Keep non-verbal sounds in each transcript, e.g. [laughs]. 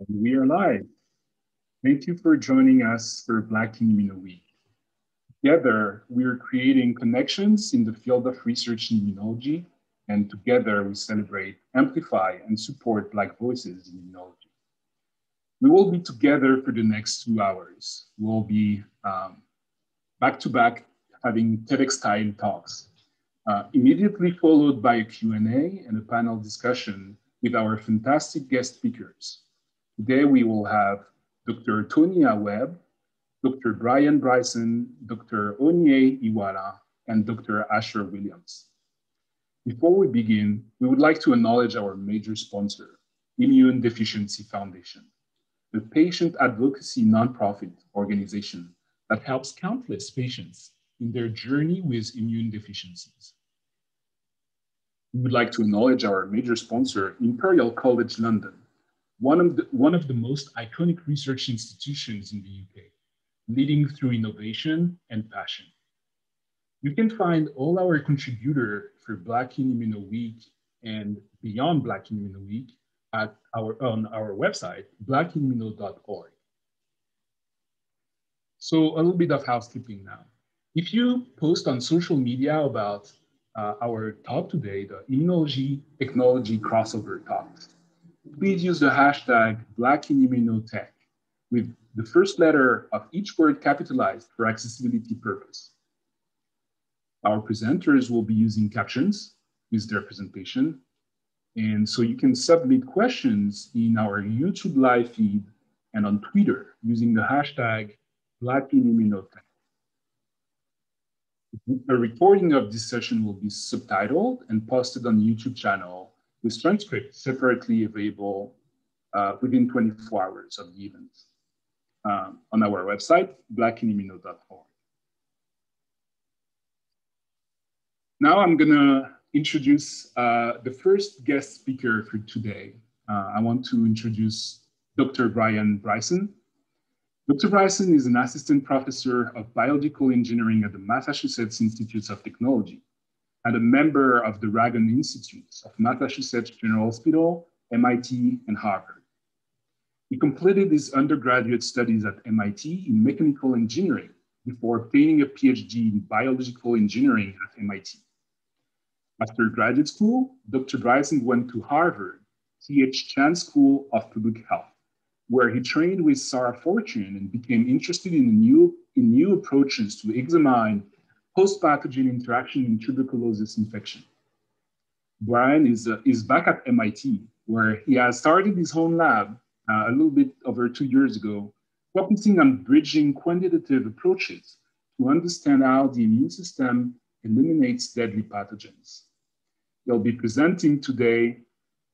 And we are live. Thank you for joining us for Black in Week. Together, we are creating connections in the field of research in immunology, and together we celebrate, amplify, and support Black voices in immunology. We will be together for the next two hours. We'll be back to back having TEDx style talks, uh, immediately followed by a Q&A and a panel discussion with our fantastic guest speakers. Today we will have Dr. Tonia Webb, Dr. Brian Bryson, Dr. Onye Iwala, and Dr. Asher Williams. Before we begin, we would like to acknowledge our major sponsor, Immune Deficiency Foundation, the patient advocacy nonprofit organization that helps countless patients in their journey with immune deficiencies. We would like to acknowledge our major sponsor, Imperial College London, one of the, one of the most iconic research institutions in the UK, leading through innovation and passion. You can find all our contributor for Black in Immuno Week and beyond Black in Immuno Week at our, on our website, blackinimmuno.org. So a little bit of housekeeping now. If you post on social media about uh, our talk today, the Immunology Technology Crossover Talks, please use the hashtag BlackInImmunoTech with the first letter of each word capitalized for accessibility purpose. Our presenters will be using captions with their presentation. And so you can submit questions in our YouTube live feed and on Twitter using the hashtag BlackInImmunoTech. A recording of this session will be subtitled and posted on the YouTube channel with transcript separately available uh, within 24 hours of the event um, on our website, blackinimmuno.org. Now I'm gonna introduce uh, the first guest speaker for today. Uh, I want to introduce Dr. Brian Bryson. Dr. Bryson is an assistant professor of biological engineering at the Massachusetts Institutes of Technology and a member of the Ragon Institutes of Massachusetts General Hospital, MIT, and Harvard. He completed his undergraduate studies at MIT in mechanical engineering before obtaining a PhD in biological engineering at MIT. After graduate school, Dr. Bryson went to Harvard, T.H. Chan School of Public Health, where he trained with Sarah Fortune and became interested in new, in new approaches to examine post-pathogen interaction in tuberculosis infection. Brian is, uh, is back at MIT, where he has started his own lab uh, a little bit over two years ago, focusing on bridging quantitative approaches to understand how the immune system eliminates deadly pathogens. He'll be presenting today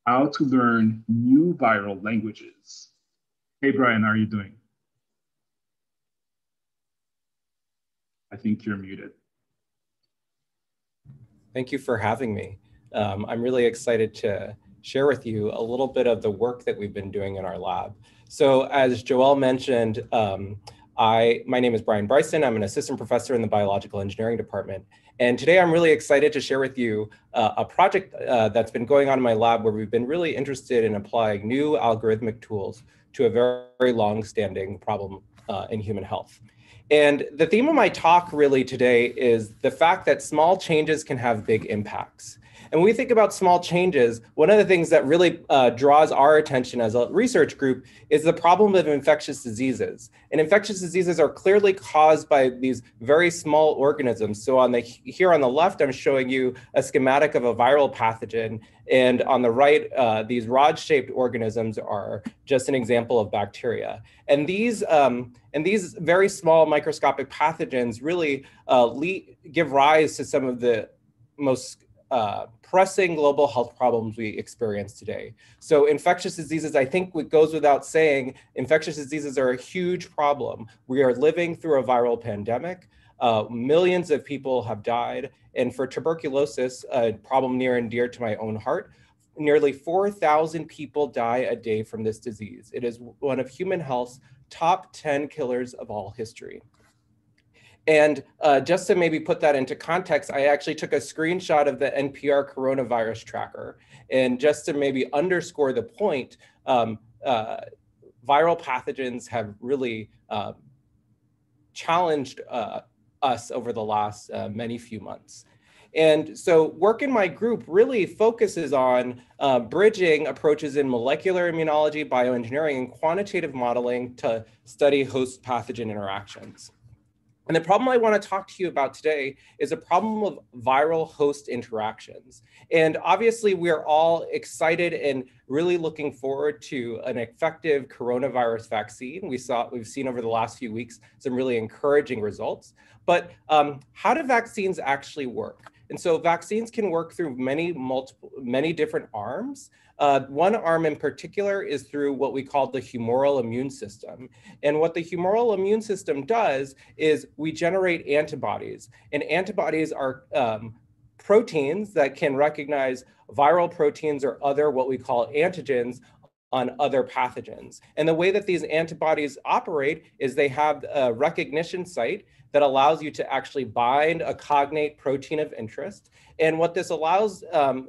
how to learn new viral languages. Hey, Brian, how are you doing? I think you're muted. Thank you for having me. Um, I'm really excited to share with you a little bit of the work that we've been doing in our lab. So as Joel mentioned, um, I, my name is Brian Bryson. I'm an assistant professor in the biological engineering department. And today I'm really excited to share with you uh, a project uh, that's been going on in my lab where we've been really interested in applying new algorithmic tools to a very, very long-standing problem uh, in human health. And the theme of my talk really today is the fact that small changes can have big impacts. And when we think about small changes, one of the things that really uh, draws our attention as a research group is the problem of infectious diseases. And infectious diseases are clearly caused by these very small organisms. So on the here on the left, I'm showing you a schematic of a viral pathogen. And on the right, uh, these rod-shaped organisms are just an example of bacteria. And these, um, and these very small microscopic pathogens really uh, give rise to some of the most uh, pressing global health problems we experience today. So infectious diseases, I think what goes without saying, infectious diseases are a huge problem. We are living through a viral pandemic. Uh, millions of people have died. And for tuberculosis, a problem near and dear to my own heart, nearly 4,000 people die a day from this disease. It is one of human health's top 10 killers of all history. And uh, just to maybe put that into context, I actually took a screenshot of the NPR coronavirus tracker. And just to maybe underscore the point, um, uh, viral pathogens have really uh, challenged uh, us over the last uh, many few months. And so work in my group really focuses on uh, bridging approaches in molecular immunology, bioengineering, and quantitative modeling to study host pathogen interactions. And the problem I want to talk to you about today is a problem of viral host interactions. And obviously, we are all excited and really looking forward to an effective coronavirus vaccine. We saw, we've seen over the last few weeks some really encouraging results. But um, how do vaccines actually work? And so vaccines can work through many multiple, many different arms. Uh, one arm in particular is through what we call the humoral immune system. And what the humoral immune system does is we generate antibodies, and antibodies are um, proteins that can recognize viral proteins or other what we call antigens on other pathogens. And the way that these antibodies operate is they have a recognition site that allows you to actually bind a cognate protein of interest. And what this allows um,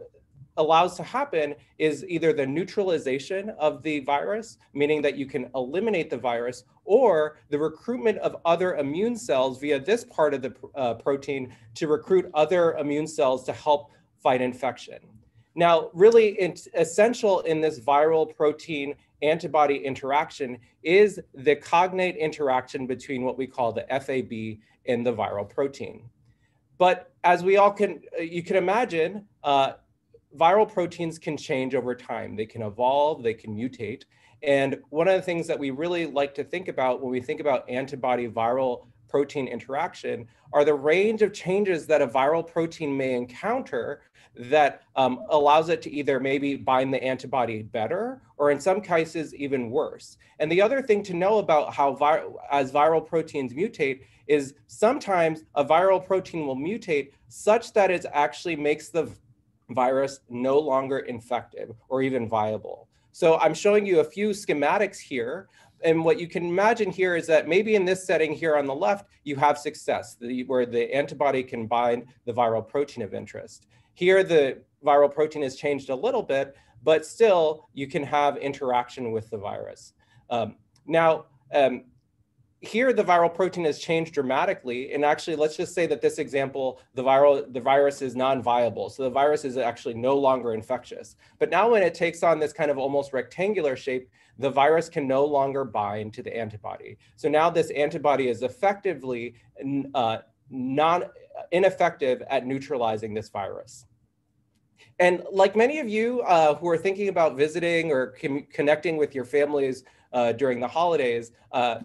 allows to happen is either the neutralization of the virus, meaning that you can eliminate the virus, or the recruitment of other immune cells via this part of the uh, protein to recruit other immune cells to help fight infection. Now, really essential in this viral protein antibody interaction is the cognate interaction between what we call the FAB and the viral protein. But as we all can, uh, you can imagine, uh, viral proteins can change over time. They can evolve, they can mutate. And one of the things that we really like to think about when we think about antibody viral protein interaction are the range of changes that a viral protein may encounter that um, allows it to either maybe bind the antibody better or in some cases even worse. And the other thing to know about how as viral proteins mutate is sometimes a viral protein will mutate such that it actually makes the virus no longer infective or even viable. So I'm showing you a few schematics here and what you can imagine here is that maybe in this setting here on the left, you have success the, where the antibody can bind the viral protein of interest. Here, the viral protein has changed a little bit, but still you can have interaction with the virus. Um, now, um, here the viral protein has changed dramatically. And actually, let's just say that this example, the viral, the virus is non-viable. So the virus is actually no longer infectious. But now when it takes on this kind of almost rectangular shape, the virus can no longer bind to the antibody. So now this antibody is effectively uh, non ineffective at neutralizing this virus. And like many of you uh, who are thinking about visiting or connecting with your families uh, during the holidays, uh,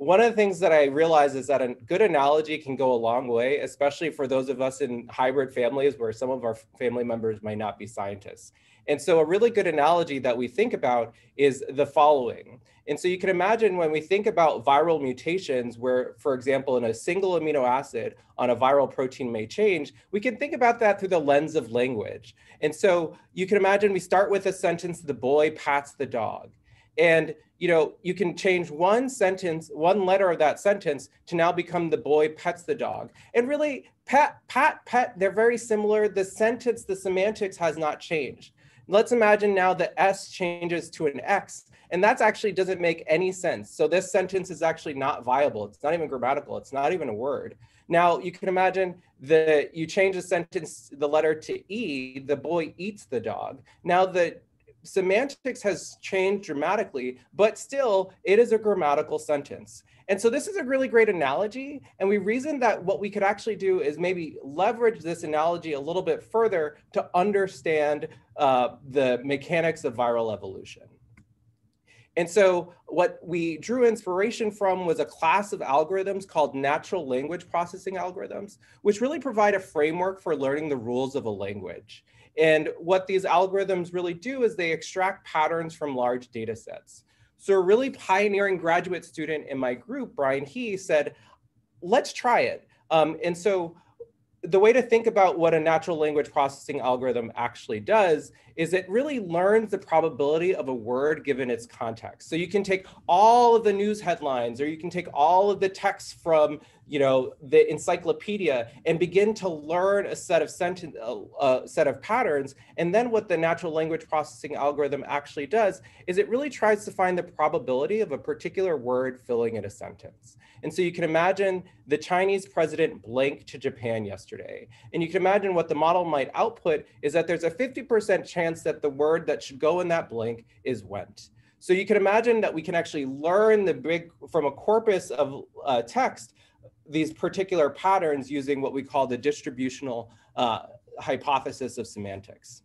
one of the things that I realize is that a good analogy can go a long way, especially for those of us in hybrid families where some of our family members might not be scientists. And so a really good analogy that we think about is the following. And so you can imagine when we think about viral mutations where, for example, in a single amino acid on a viral protein may change, we can think about that through the lens of language. And so you can imagine we start with a sentence, the boy pats the dog. And you know, you can change one sentence, one letter of that sentence to now become the boy pets the dog. And really, pat, pat, pet, they're very similar. The sentence, the semantics has not changed. Let's imagine now the S changes to an X, and that actually doesn't make any sense. So this sentence is actually not viable. It's not even grammatical. It's not even a word. Now you can imagine that you change the sentence, the letter to E, the boy eats the dog. Now the semantics has changed dramatically, but still it is a grammatical sentence. And so this is a really great analogy. And we reasoned that what we could actually do is maybe leverage this analogy a little bit further to understand uh, the mechanics of viral evolution. And so what we drew inspiration from was a class of algorithms called natural language processing algorithms, which really provide a framework for learning the rules of a language. And what these algorithms really do is they extract patterns from large data sets. So a really pioneering graduate student in my group, Brian He, said, let's try it. Um, and so the way to think about what a natural language processing algorithm actually does is it really learns the probability of a word given its context. So you can take all of the news headlines or you can take all of the texts from you know, the encyclopedia and begin to learn a set of sentence, a, set of patterns. And then what the natural language processing algorithm actually does is it really tries to find the probability of a particular word filling in a sentence. And so you can imagine the Chinese president blinked to Japan yesterday. And you can imagine what the model might output is that there's a 50% chance that the word that should go in that blank is went. So you can imagine that we can actually learn the big from a corpus of uh, text these particular patterns using what we call the distributional uh, hypothesis of semantics.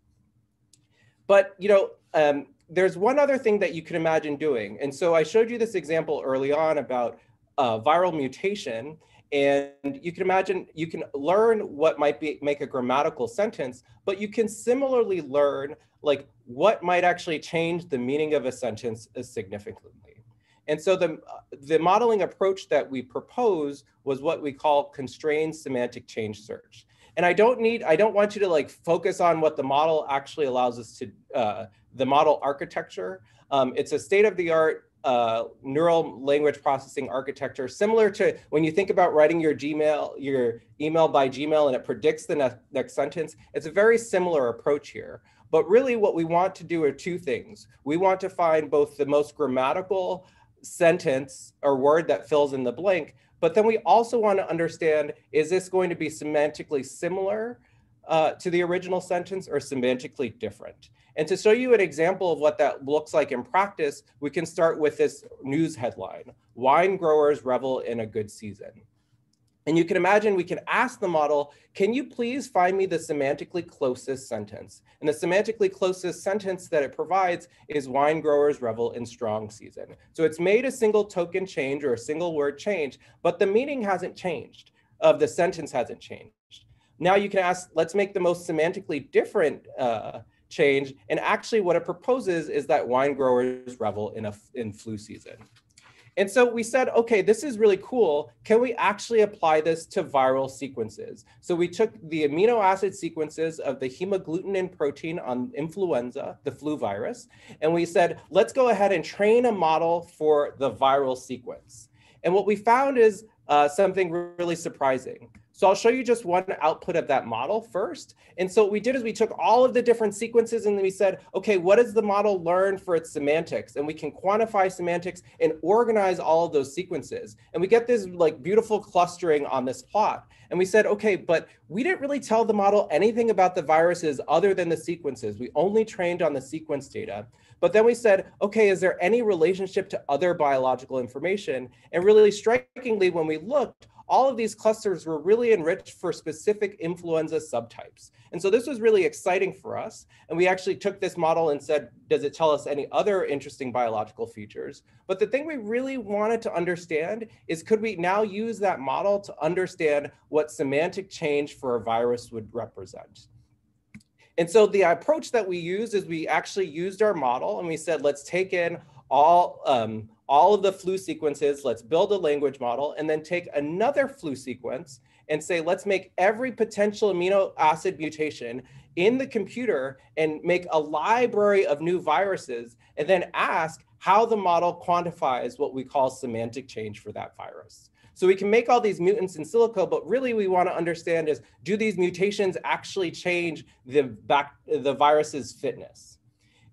But you know, um, there's one other thing that you can imagine doing. And so I showed you this example early on about uh, viral mutation. And you can imagine you can learn what might be make a grammatical sentence, but you can similarly learn like what might actually change the meaning of a sentence significantly. And so the, the modeling approach that we propose was what we call constrained semantic change search. And I don't need, I don't want you to like focus on what the model actually allows us to, uh, the model architecture. Um, it's a state of the art uh, neural language processing architecture, similar to when you think about writing your Gmail, your email by Gmail and it predicts the next, next sentence. It's a very similar approach here. But really what we want to do are two things. We want to find both the most grammatical sentence or word that fills in the blank. But then we also want to understand, is this going to be semantically similar uh, to the original sentence are semantically different? And to show you an example of what that looks like in practice, we can start with this news headline, wine growers revel in a good season. And you can imagine we can ask the model, can you please find me the semantically closest sentence? And the semantically closest sentence that it provides is wine growers revel in strong season. So it's made a single token change or a single word change, but the meaning hasn't changed of the sentence hasn't changed. Now you can ask, let's make the most semantically different uh, change. And actually what it proposes is that wine growers revel in, a, in flu season. And so we said, okay, this is really cool. Can we actually apply this to viral sequences? So we took the amino acid sequences of the hemagglutinin protein on influenza, the flu virus, and we said, let's go ahead and train a model for the viral sequence. And what we found is uh, something really surprising. So I'll show you just one output of that model first. And so what we did is we took all of the different sequences and we said, okay, what does the model learn for its semantics? And we can quantify semantics and organize all of those sequences. And we get this like beautiful clustering on this plot. And we said, okay, but we didn't really tell the model anything about the viruses other than the sequences. We only trained on the sequence data. But then we said, okay, is there any relationship to other biological information? And really strikingly, when we looked, all of these clusters were really enriched for specific influenza subtypes. And so this was really exciting for us. And we actually took this model and said, does it tell us any other interesting biological features? But the thing we really wanted to understand is could we now use that model to understand what semantic change for a virus would represent? And so the approach that we used is we actually used our model and we said, let's take in all, um, all of the flu sequences, let's build a language model, and then take another flu sequence and say, let's make every potential amino acid mutation in the computer and make a library of new viruses, and then ask how the model quantifies what we call semantic change for that virus. So we can make all these mutants in silico, but really we want to understand is, do these mutations actually change the, back, the virus's fitness?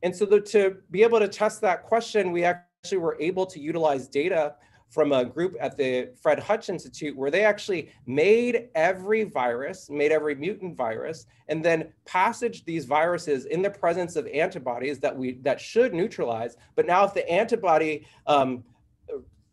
And so the, to be able to test that question, we actually were able to utilize data from a group at the Fred Hutch Institute where they actually made every virus, made every mutant virus, and then passaged these viruses in the presence of antibodies that we that should neutralize. But now if the antibody um,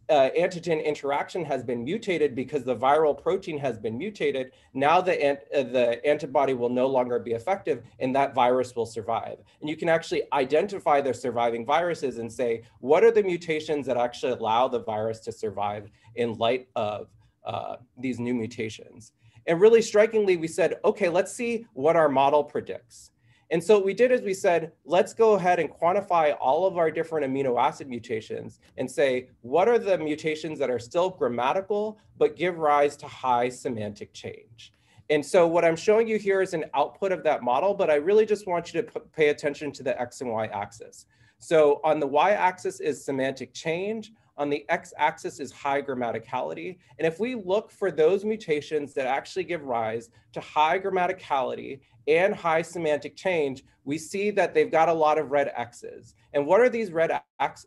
uh, antigen interaction has been mutated because the viral protein has been mutated, now the, ant uh, the antibody will no longer be effective and that virus will survive. And you can actually identify the surviving viruses and say, what are the mutations that actually allow the virus to survive in light of uh, these new mutations? And really strikingly, we said, okay, let's see what our model predicts. And so what we did is we said, let's go ahead and quantify all of our different amino acid mutations and say, what are the mutations that are still grammatical, but give rise to high semantic change? And so what I'm showing you here is an output of that model, but I really just want you to pay attention to the X and Y axis. So on the Y axis is semantic change. On the x-axis is high grammaticality. And if we look for those mutations that actually give rise to high grammaticality and high semantic change, we see that they've got a lot of red X's. And what are these red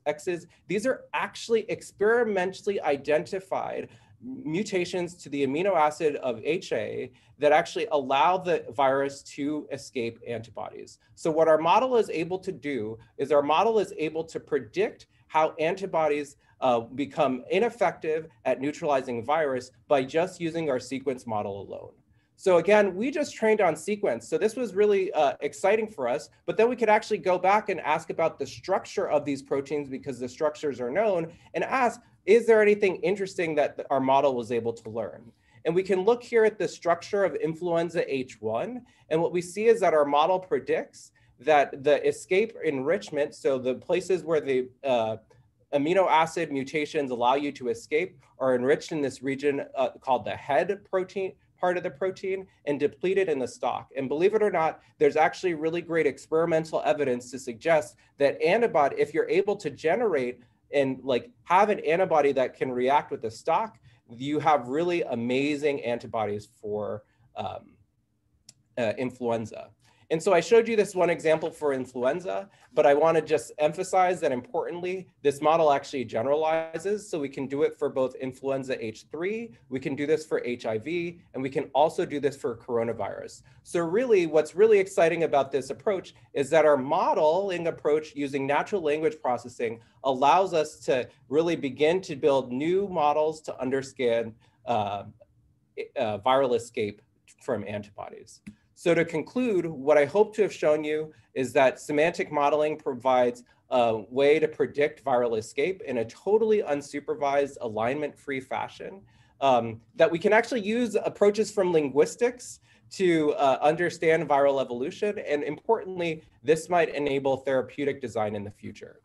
X's? These are actually experimentally identified mutations to the amino acid of HA that actually allow the virus to escape antibodies. So what our model is able to do is our model is able to predict how antibodies uh, become ineffective at neutralizing virus by just using our sequence model alone. So again, we just trained on sequence. So this was really uh, exciting for us, but then we could actually go back and ask about the structure of these proteins because the structures are known and ask, is there anything interesting that our model was able to learn? And we can look here at the structure of influenza H1. And what we see is that our model predicts that the escape enrichment, so the places where the uh, amino acid mutations allow you to escape are enriched in this region uh, called the head protein part of the protein and depleted in the stock. And believe it or not, there's actually really great experimental evidence to suggest that antibody, if you're able to generate and like have an antibody that can react with the stock, you have really amazing antibodies for um, uh, influenza. And so I showed you this one example for influenza, but I want to just emphasize that importantly, this model actually generalizes. So we can do it for both influenza H3, we can do this for HIV, and we can also do this for coronavirus. So really what's really exciting about this approach is that our modeling approach using natural language processing allows us to really begin to build new models to understand uh, uh, viral escape from antibodies. So to conclude, what I hope to have shown you is that semantic modeling provides a way to predict viral escape in a totally unsupervised alignment-free fashion, um, that we can actually use approaches from linguistics to uh, understand viral evolution. And importantly, this might enable therapeutic design in the future.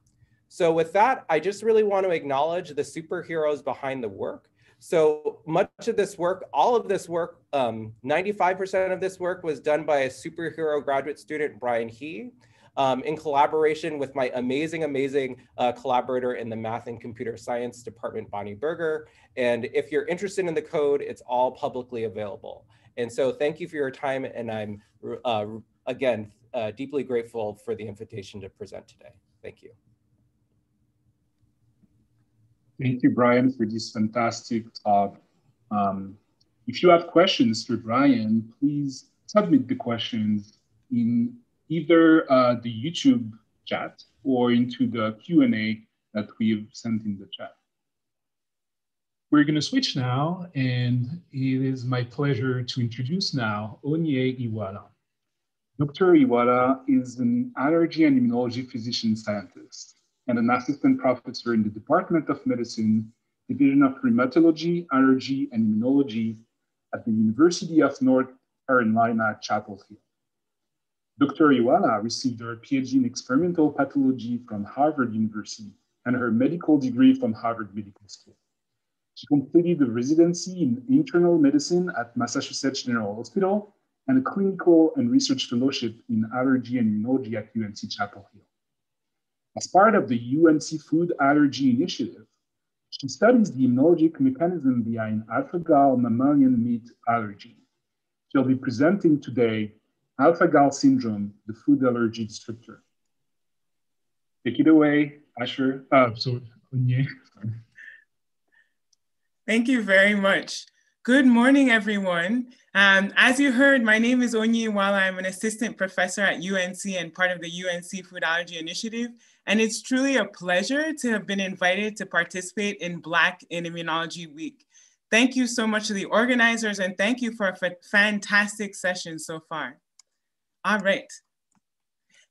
So with that, I just really want to acknowledge the superheroes behind the work. So much of this work, all of this work, 95% um, of this work was done by a superhero graduate student, Brian He, um, in collaboration with my amazing, amazing uh, collaborator in the math and computer science department, Bonnie Berger. And if you're interested in the code, it's all publicly available. And so thank you for your time. And I'm, uh, again, uh, deeply grateful for the invitation to present today. Thank you. Thank you, Brian, for this fantastic talk. Um, if you have questions for Brian, please submit the questions in either uh, the YouTube chat or into the Q&A that we've sent in the chat. We're going to switch now, and it is my pleasure to introduce now Onye Iwala. Dr. Iwala is an allergy and immunology physician scientist and an assistant professor in the Department of Medicine, Division of Rheumatology, Allergy, and Immunology at the University of North Carolina, Chapel Hill. Dr. Iwala received her PhD in experimental pathology from Harvard University and her medical degree from Harvard Medical School. She completed a residency in internal medicine at Massachusetts General Hospital and a clinical and research fellowship in allergy and immunology at UNC Chapel Hill. As part of the UNC Food Allergy Initiative, she studies the immunologic mechanism behind alpha-gal mammalian meat allergy. She'll be presenting today alpha-gal syndrome, the food allergy disruptor. Take it away, Asher. Uh, so, Thank you very much. Good morning, everyone. Um, as you heard, my name is Onye Iwala. I'm an assistant professor at UNC and part of the UNC Food Allergy Initiative. And it's truly a pleasure to have been invited to participate in Black in Immunology Week. Thank you so much to the organizers and thank you for a fantastic session so far. All right.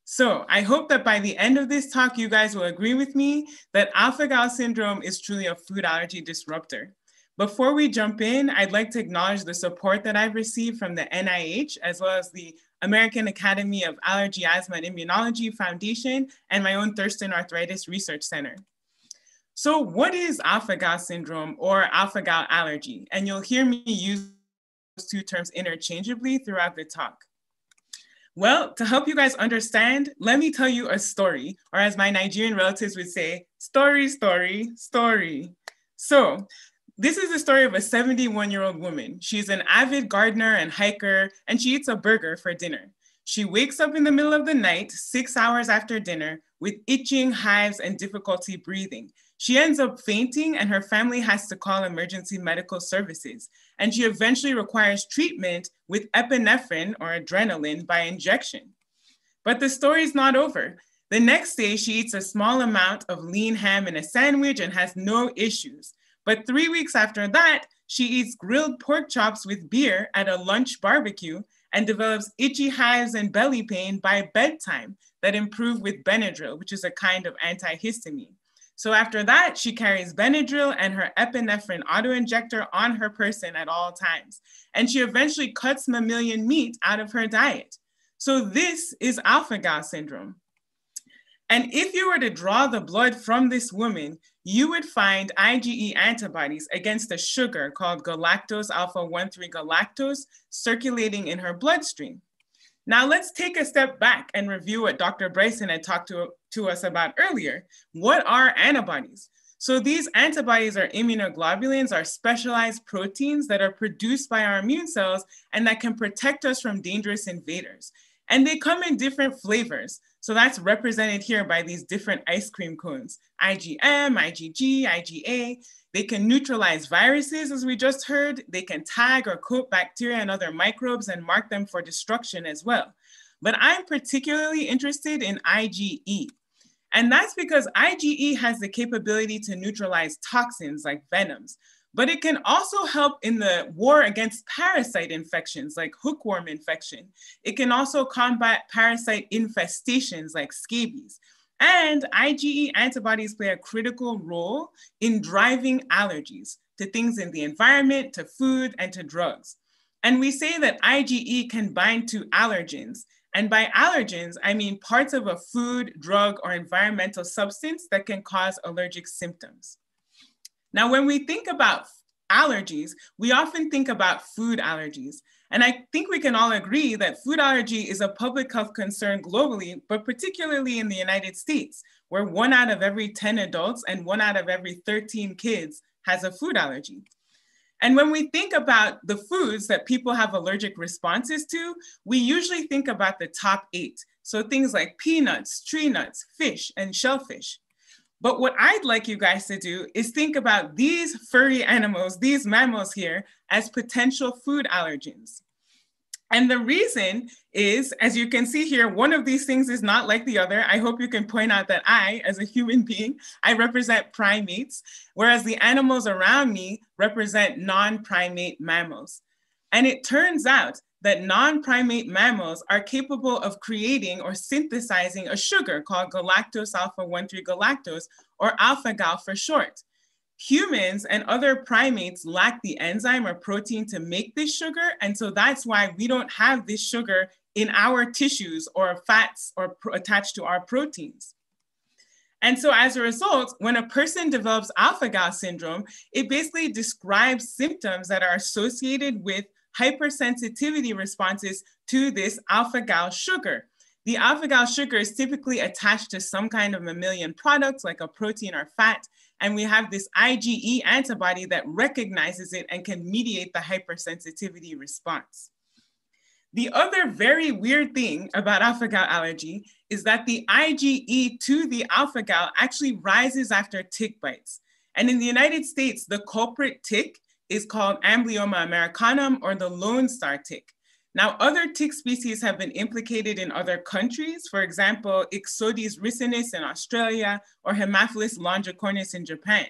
So I hope that by the end of this talk, you guys will agree with me that alpha-gal syndrome is truly a food allergy disruptor. Before we jump in, I'd like to acknowledge the support that I've received from the NIH, as well as the American Academy of Allergy, Asthma, and Immunology Foundation, and my own Thurston Arthritis Research Center. So what is alpha-gal syndrome or alpha-gal allergy? And you'll hear me use those two terms interchangeably throughout the talk. Well, to help you guys understand, let me tell you a story, or as my Nigerian relatives would say, story, story, story. So this is the story of a 71 year old woman. She's an avid gardener and hiker, and she eats a burger for dinner. She wakes up in the middle of the night, six hours after dinner, with itching, hives, and difficulty breathing. She ends up fainting, and her family has to call emergency medical services. And she eventually requires treatment with epinephrine or adrenaline by injection. But the story's not over. The next day, she eats a small amount of lean ham in a sandwich and has no issues. But three weeks after that, she eats grilled pork chops with beer at a lunch barbecue and develops itchy hives and belly pain by bedtime that improve with Benadryl, which is a kind of antihistamine. So after that, she carries Benadryl and her epinephrine autoinjector on her person at all times. And she eventually cuts mammalian meat out of her diet. So this is alpha-gal syndrome. And if you were to draw the blood from this woman, you would find IgE antibodies against a sugar called galactose alpha 1,3 galactose circulating in her bloodstream. Now let's take a step back and review what Dr. Bryson had talked to, to us about earlier. What are antibodies? So these antibodies are immunoglobulins, are specialized proteins that are produced by our immune cells and that can protect us from dangerous invaders. And they come in different flavors. So that's represented here by these different ice cream cones, IgM, IgG, IgA. They can neutralize viruses, as we just heard. They can tag or coat bacteria and other microbes and mark them for destruction as well. But I'm particularly interested in IgE. And that's because IgE has the capability to neutralize toxins like venoms, but it can also help in the war against parasite infections like hookworm infection. It can also combat parasite infestations like scabies. And IgE antibodies play a critical role in driving allergies to things in the environment, to food, and to drugs. And we say that IgE can bind to allergens. And by allergens, I mean parts of a food, drug, or environmental substance that can cause allergic symptoms. Now, when we think about allergies, we often think about food allergies. And I think we can all agree that food allergy is a public health concern globally, but particularly in the United States, where one out of every 10 adults and one out of every 13 kids has a food allergy. And when we think about the foods that people have allergic responses to, we usually think about the top eight. So things like peanuts, tree nuts, fish, and shellfish. But what I'd like you guys to do is think about these furry animals, these mammals here, as potential food allergens. And the reason is, as you can see here, one of these things is not like the other. I hope you can point out that I, as a human being, I represent primates, whereas the animals around me represent non-primate mammals. And it turns out that non-primate mammals are capable of creating or synthesizing a sugar called galactose alpha 1,3 galactose, or alpha-gal for short. Humans and other primates lack the enzyme or protein to make this sugar, and so that's why we don't have this sugar in our tissues or fats or attached to our proteins. And so as a result, when a person develops alpha-gal syndrome, it basically describes symptoms that are associated with hypersensitivity responses to this alpha-gal sugar. The alpha-gal sugar is typically attached to some kind of mammalian product like a protein or fat, and we have this IgE antibody that recognizes it and can mediate the hypersensitivity response. The other very weird thing about alpha-gal allergy is that the IgE to the alpha-gal actually rises after tick bites. And in the United States, the culprit tick is called Amblyomma americanum or the Lone Star tick. Now, other tick species have been implicated in other countries. For example, Ixodes ricinus in Australia or Haemophilus longicornis in Japan.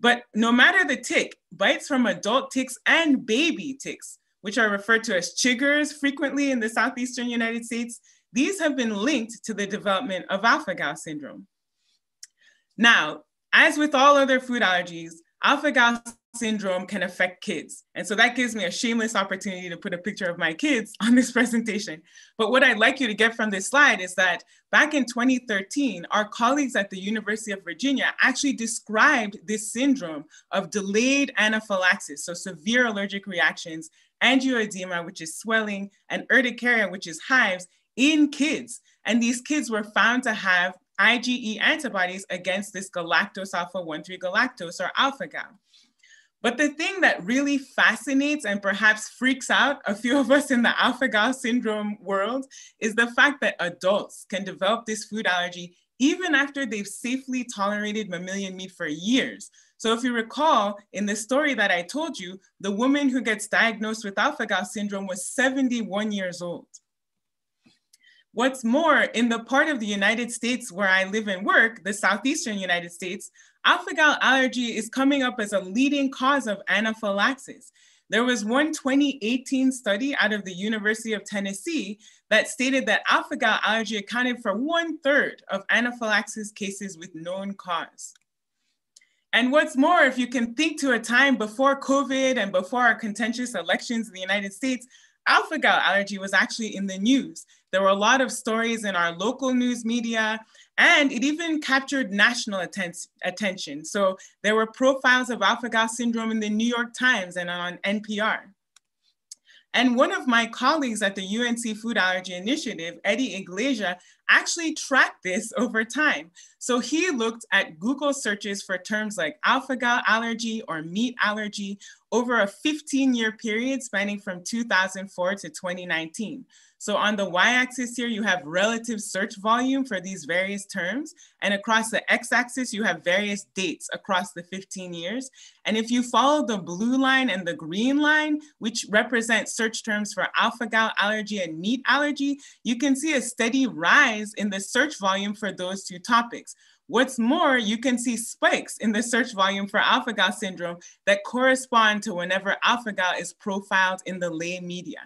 But no matter the tick, bites from adult ticks and baby ticks, which are referred to as chiggers frequently in the Southeastern United States, these have been linked to the development of alpha-gal syndrome. Now, as with all other food allergies, alpha-gal syndrome can affect kids. And so that gives me a shameless opportunity to put a picture of my kids [laughs] on this presentation. But what I'd like you to get from this slide is that back in 2013, our colleagues at the University of Virginia actually described this syndrome of delayed anaphylaxis, so severe allergic reactions, angioedema, which is swelling, and urticaria, which is hives, in kids. And these kids were found to have IgE antibodies against this galactose alpha 1,3 galactose or alpha gal. But the thing that really fascinates and perhaps freaks out a few of us in the alpha gal syndrome world is the fact that adults can develop this food allergy even after they've safely tolerated mammalian meat for years. So if you recall in the story that I told you, the woman who gets diagnosed with alpha gal syndrome was 71 years old. What's more, in the part of the United States where I live and work, the Southeastern United States, alpha-gal allergy is coming up as a leading cause of anaphylaxis. There was one 2018 study out of the University of Tennessee that stated that alpha-gal allergy accounted for one third of anaphylaxis cases with known cause. And what's more, if you can think to a time before COVID and before our contentious elections in the United States, alpha gal allergy was actually in the news. There were a lot of stories in our local news media, and it even captured national atten attention. So there were profiles of alpha gal syndrome in the New York Times and on NPR. And one of my colleagues at the UNC Food Allergy Initiative, Eddie Iglesia, actually tracked this [laughs] over time. So he looked at Google searches for terms like alpha-gal allergy or meat allergy over a 15 year period spanning from 2004 to 2019. So on the y-axis here, you have relative search volume for these various terms. And across the x-axis, you have various dates across the 15 years. And if you follow the blue line and the green line, which represent search terms for alpha-gal allergy and meat allergy, you can see a steady rise in the search volume for those two topics. What's more, you can see spikes in the search volume for alpha-gal syndrome that correspond to whenever alpha-gal is profiled in the lay media.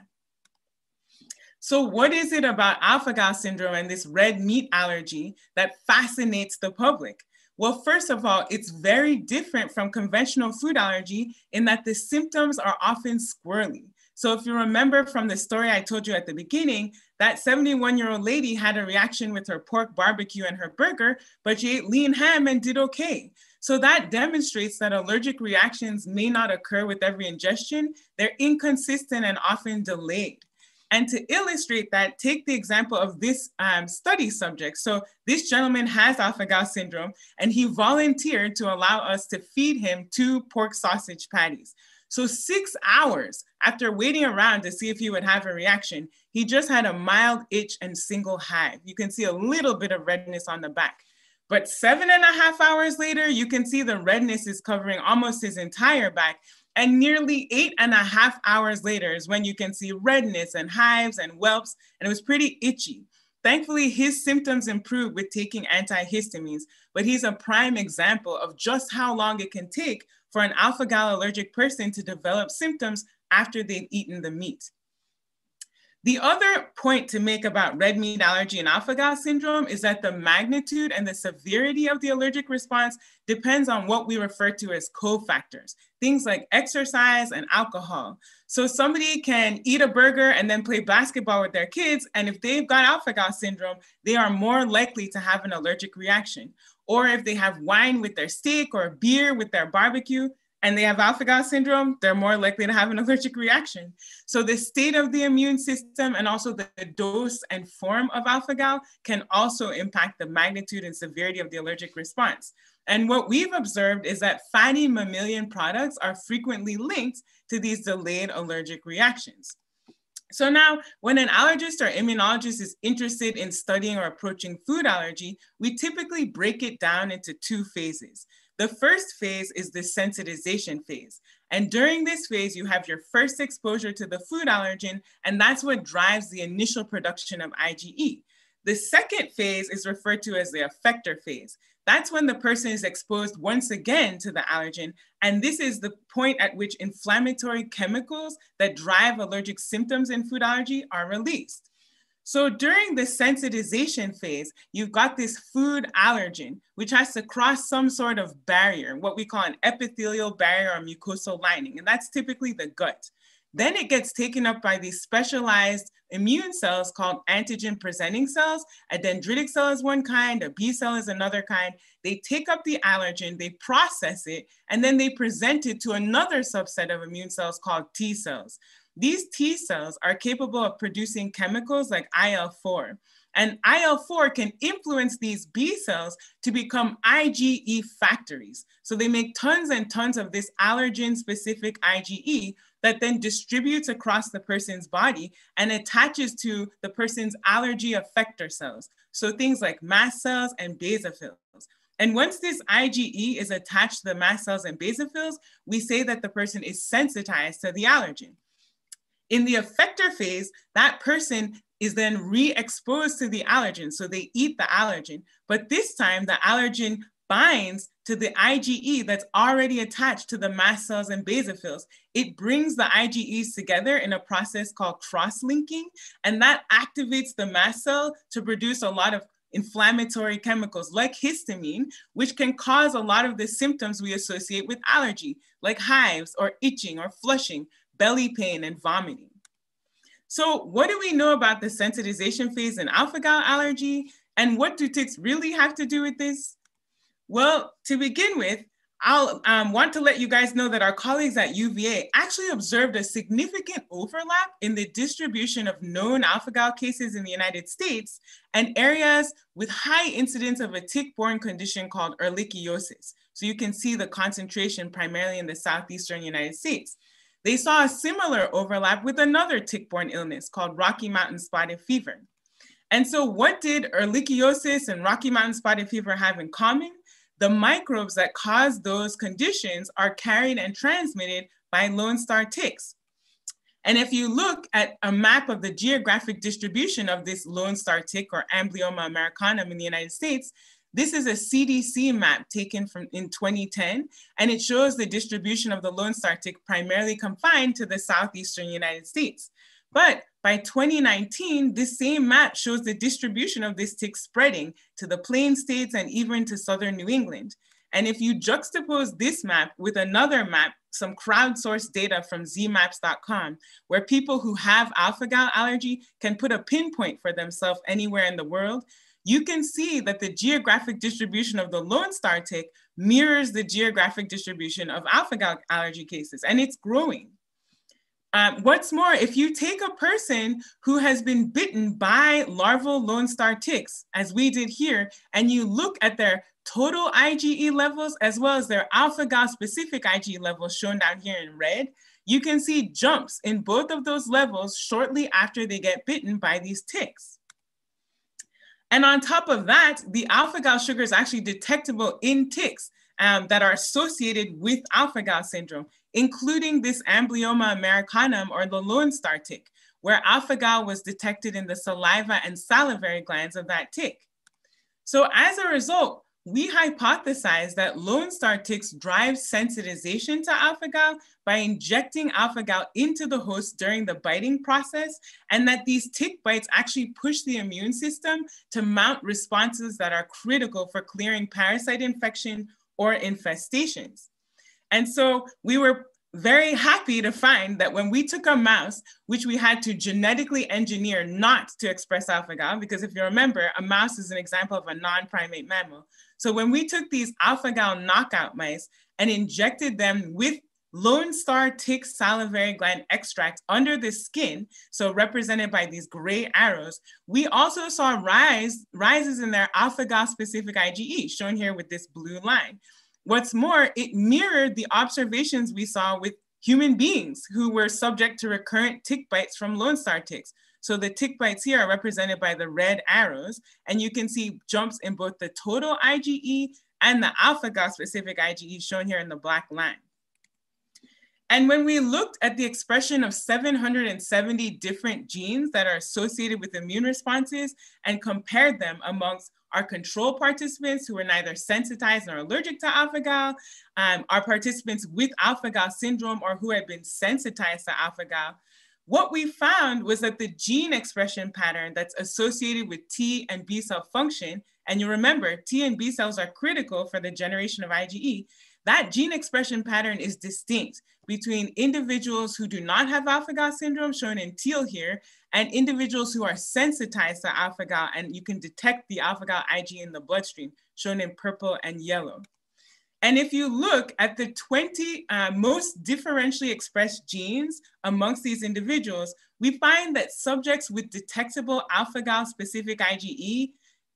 So what is it about alpha-gal syndrome and this red meat allergy that fascinates the public? Well, first of all, it's very different from conventional food allergy in that the symptoms are often squirrely. So if you remember from the story I told you at the beginning, that 71 year old lady had a reaction with her pork barbecue and her burger, but she ate lean ham and did okay. So that demonstrates that allergic reactions may not occur with every ingestion. They're inconsistent and often delayed. And to illustrate that, take the example of this um, study subject. So this gentleman has alpha-gal syndrome and he volunteered to allow us to feed him two pork sausage patties. So six hours after waiting around to see if he would have a reaction, he just had a mild itch and single hive. You can see a little bit of redness on the back. But seven and a half hours later, you can see the redness is covering almost his entire back. And nearly eight and a half hours later is when you can see redness and hives and whelps, and it was pretty itchy. Thankfully, his symptoms improved with taking antihistamines, but he's a prime example of just how long it can take for an alpha gal allergic person to develop symptoms after they've eaten the meat. The other point to make about red meat allergy and alpha-gal syndrome is that the magnitude and the severity of the allergic response depends on what we refer to as cofactors, things like exercise and alcohol. So somebody can eat a burger and then play basketball with their kids, and if they've got alpha-gal syndrome, they are more likely to have an allergic reaction. Or if they have wine with their steak or beer with their barbecue, and they have alpha-gal syndrome, they're more likely to have an [laughs] allergic reaction. So the state of the immune system and also the, dose and form of alpha-gal can also impact the magnitude and severity of the allergic response. And what we've observed is that fatty mammalian products are frequently linked to these delayed allergic reactions. So now, when an allergist or immunologist is interested in studying or approaching food allergy, we typically break it down into two phases. The first phase is the sensitization phase. And during this phase, you have your first exposure to the food allergen, and that's what drives the initial production of IgE. The second phase is referred to as the effector phase. That's when the person is exposed once again to the allergen. And this is the point at which inflammatory chemicals that drive allergic symptoms in food allergy are released. So during the sensitization phase, you've got this food allergen, which has to cross some sort of barrier, what we call an epithelial barrier or mucosal lining, and that's typically the gut. Then it gets taken up by these specialized immune cells called antigen presenting cells. A dendritic cell is one kind, a B cell is another kind. They take up the allergen, they process it, and then they present it to another subset of immune cells called T cells. These T cells are capable of producing chemicals like IL-4. And IL-4 can influence these B cells to become IgE factories. So they make tons and tons of this allergen specific IgE that then distributes across the person's body and attaches to the person's allergy effector cells. So things like mast cells and basophils. And once this IgE is attached to the mast cells and basophils, we say that the person is sensitized to the allergen. In the effector phase, that person is then re-exposed to the allergen. So they eat the allergen, but this time the allergen binds to the IgE that's already attached to the mast cells and basophils. It brings the IgEs together in a process called cross-linking, and that activates the mast cell to produce a lot of inflammatory chemicals like histamine, which can cause a lot of the symptoms we associate with allergy, like hives or itching or flushing, belly pain, and vomiting. So what do we know about the sensitization phase in alpha-gal allergy? And what do ticks really have to do with this? Well, to begin with, I'll um, want to let you guys know that our colleagues at UVA actually observed a significant overlap in the distribution of known alpha-gal cases in the United States and areas with high incidence of a tick-borne condition called ehrlichiosis. So you can see the concentration primarily in the Southeastern United States. They saw a similar overlap with another tick-borne illness called Rocky Mountain spotted fever. And so what did ehrlichiosis and Rocky Mountain spotted fever have in common? The microbes that cause those conditions are carried and transmitted by Lone Star ticks. And if you look at a map of the geographic distribution of this Lone Star tick or Amblyomma americanum in the United States, this is a CDC map taken from in 2010, and it shows the distribution of the Lone Star tick primarily confined to the Southeastern United States. But by 2019, this same map shows the distribution of this tick spreading to the plain states and even to Southern New England. And if you juxtapose this map with another map, some crowdsourced data from zmaps.com, where people who have alpha-gal allergy can put a pinpoint for themselves anywhere in the world, you can see that the geographic distribution of the Lone Star tick mirrors the geographic distribution of alpha-gal allergy cases, and it's growing. Um, what's more, if you take a person who has been bitten by larval Lone Star ticks, as we did here, and you look at their total IgE levels as well as their alpha-gal specific IgE levels shown down here in red, you can see jumps in both of those levels shortly after they get bitten by these ticks. And on top of that, the alpha-gal sugar is actually detectable in ticks um, that are associated with alpha-gal syndrome, including this amblyomma americanum or the Lone Star tick, where alpha-gal was detected in the saliva and salivary glands of that tick. So as a result, we hypothesized that Lone Star ticks drive sensitization to alpha-gal by injecting alpha-gal into the host during the biting process, and that these tick bites actually push the immune system to mount responses that are critical for clearing parasite infection or infestations. And so we were very happy to find that when we took a mouse, which we had to genetically engineer not to express alpha-gal, because if you remember, a mouse is an example of a non-primate mammal. So when we took these alpha-gal knockout mice and injected them with Lone Star tick salivary gland extract under the skin, so represented by these gray arrows, we also saw rise, rises in their alpha-gal specific IgE, shown here with this blue line. What's more, it mirrored the observations we saw with human beings who were subject to recurrent tick bites from Lone Star ticks. So the tick bites here are represented by the red arrows, and you can see jumps in both the total IgE and the alpha-gal specific IgE shown here in the black line. And when we looked at the expression of 770 different genes that are associated with immune responses and compared them amongst our control participants who were neither sensitized nor allergic to alpha-gal, um, our participants with alpha-gal syndrome or who had been sensitized to alpha-gal, what we found was that the gene expression pattern that's associated with T and B cell function, and you remember T and B cells are critical for the generation of IgE, that gene expression pattern is distinct between individuals who do not have alpha-gal syndrome, shown in teal here, and individuals who are sensitized to alpha-gal, and you can detect the alpha-gal IgE in the bloodstream, shown in purple and yellow. And if you look at the 20 uh, most differentially expressed genes amongst these individuals, we find that subjects with detectable alpha-gal specific IgE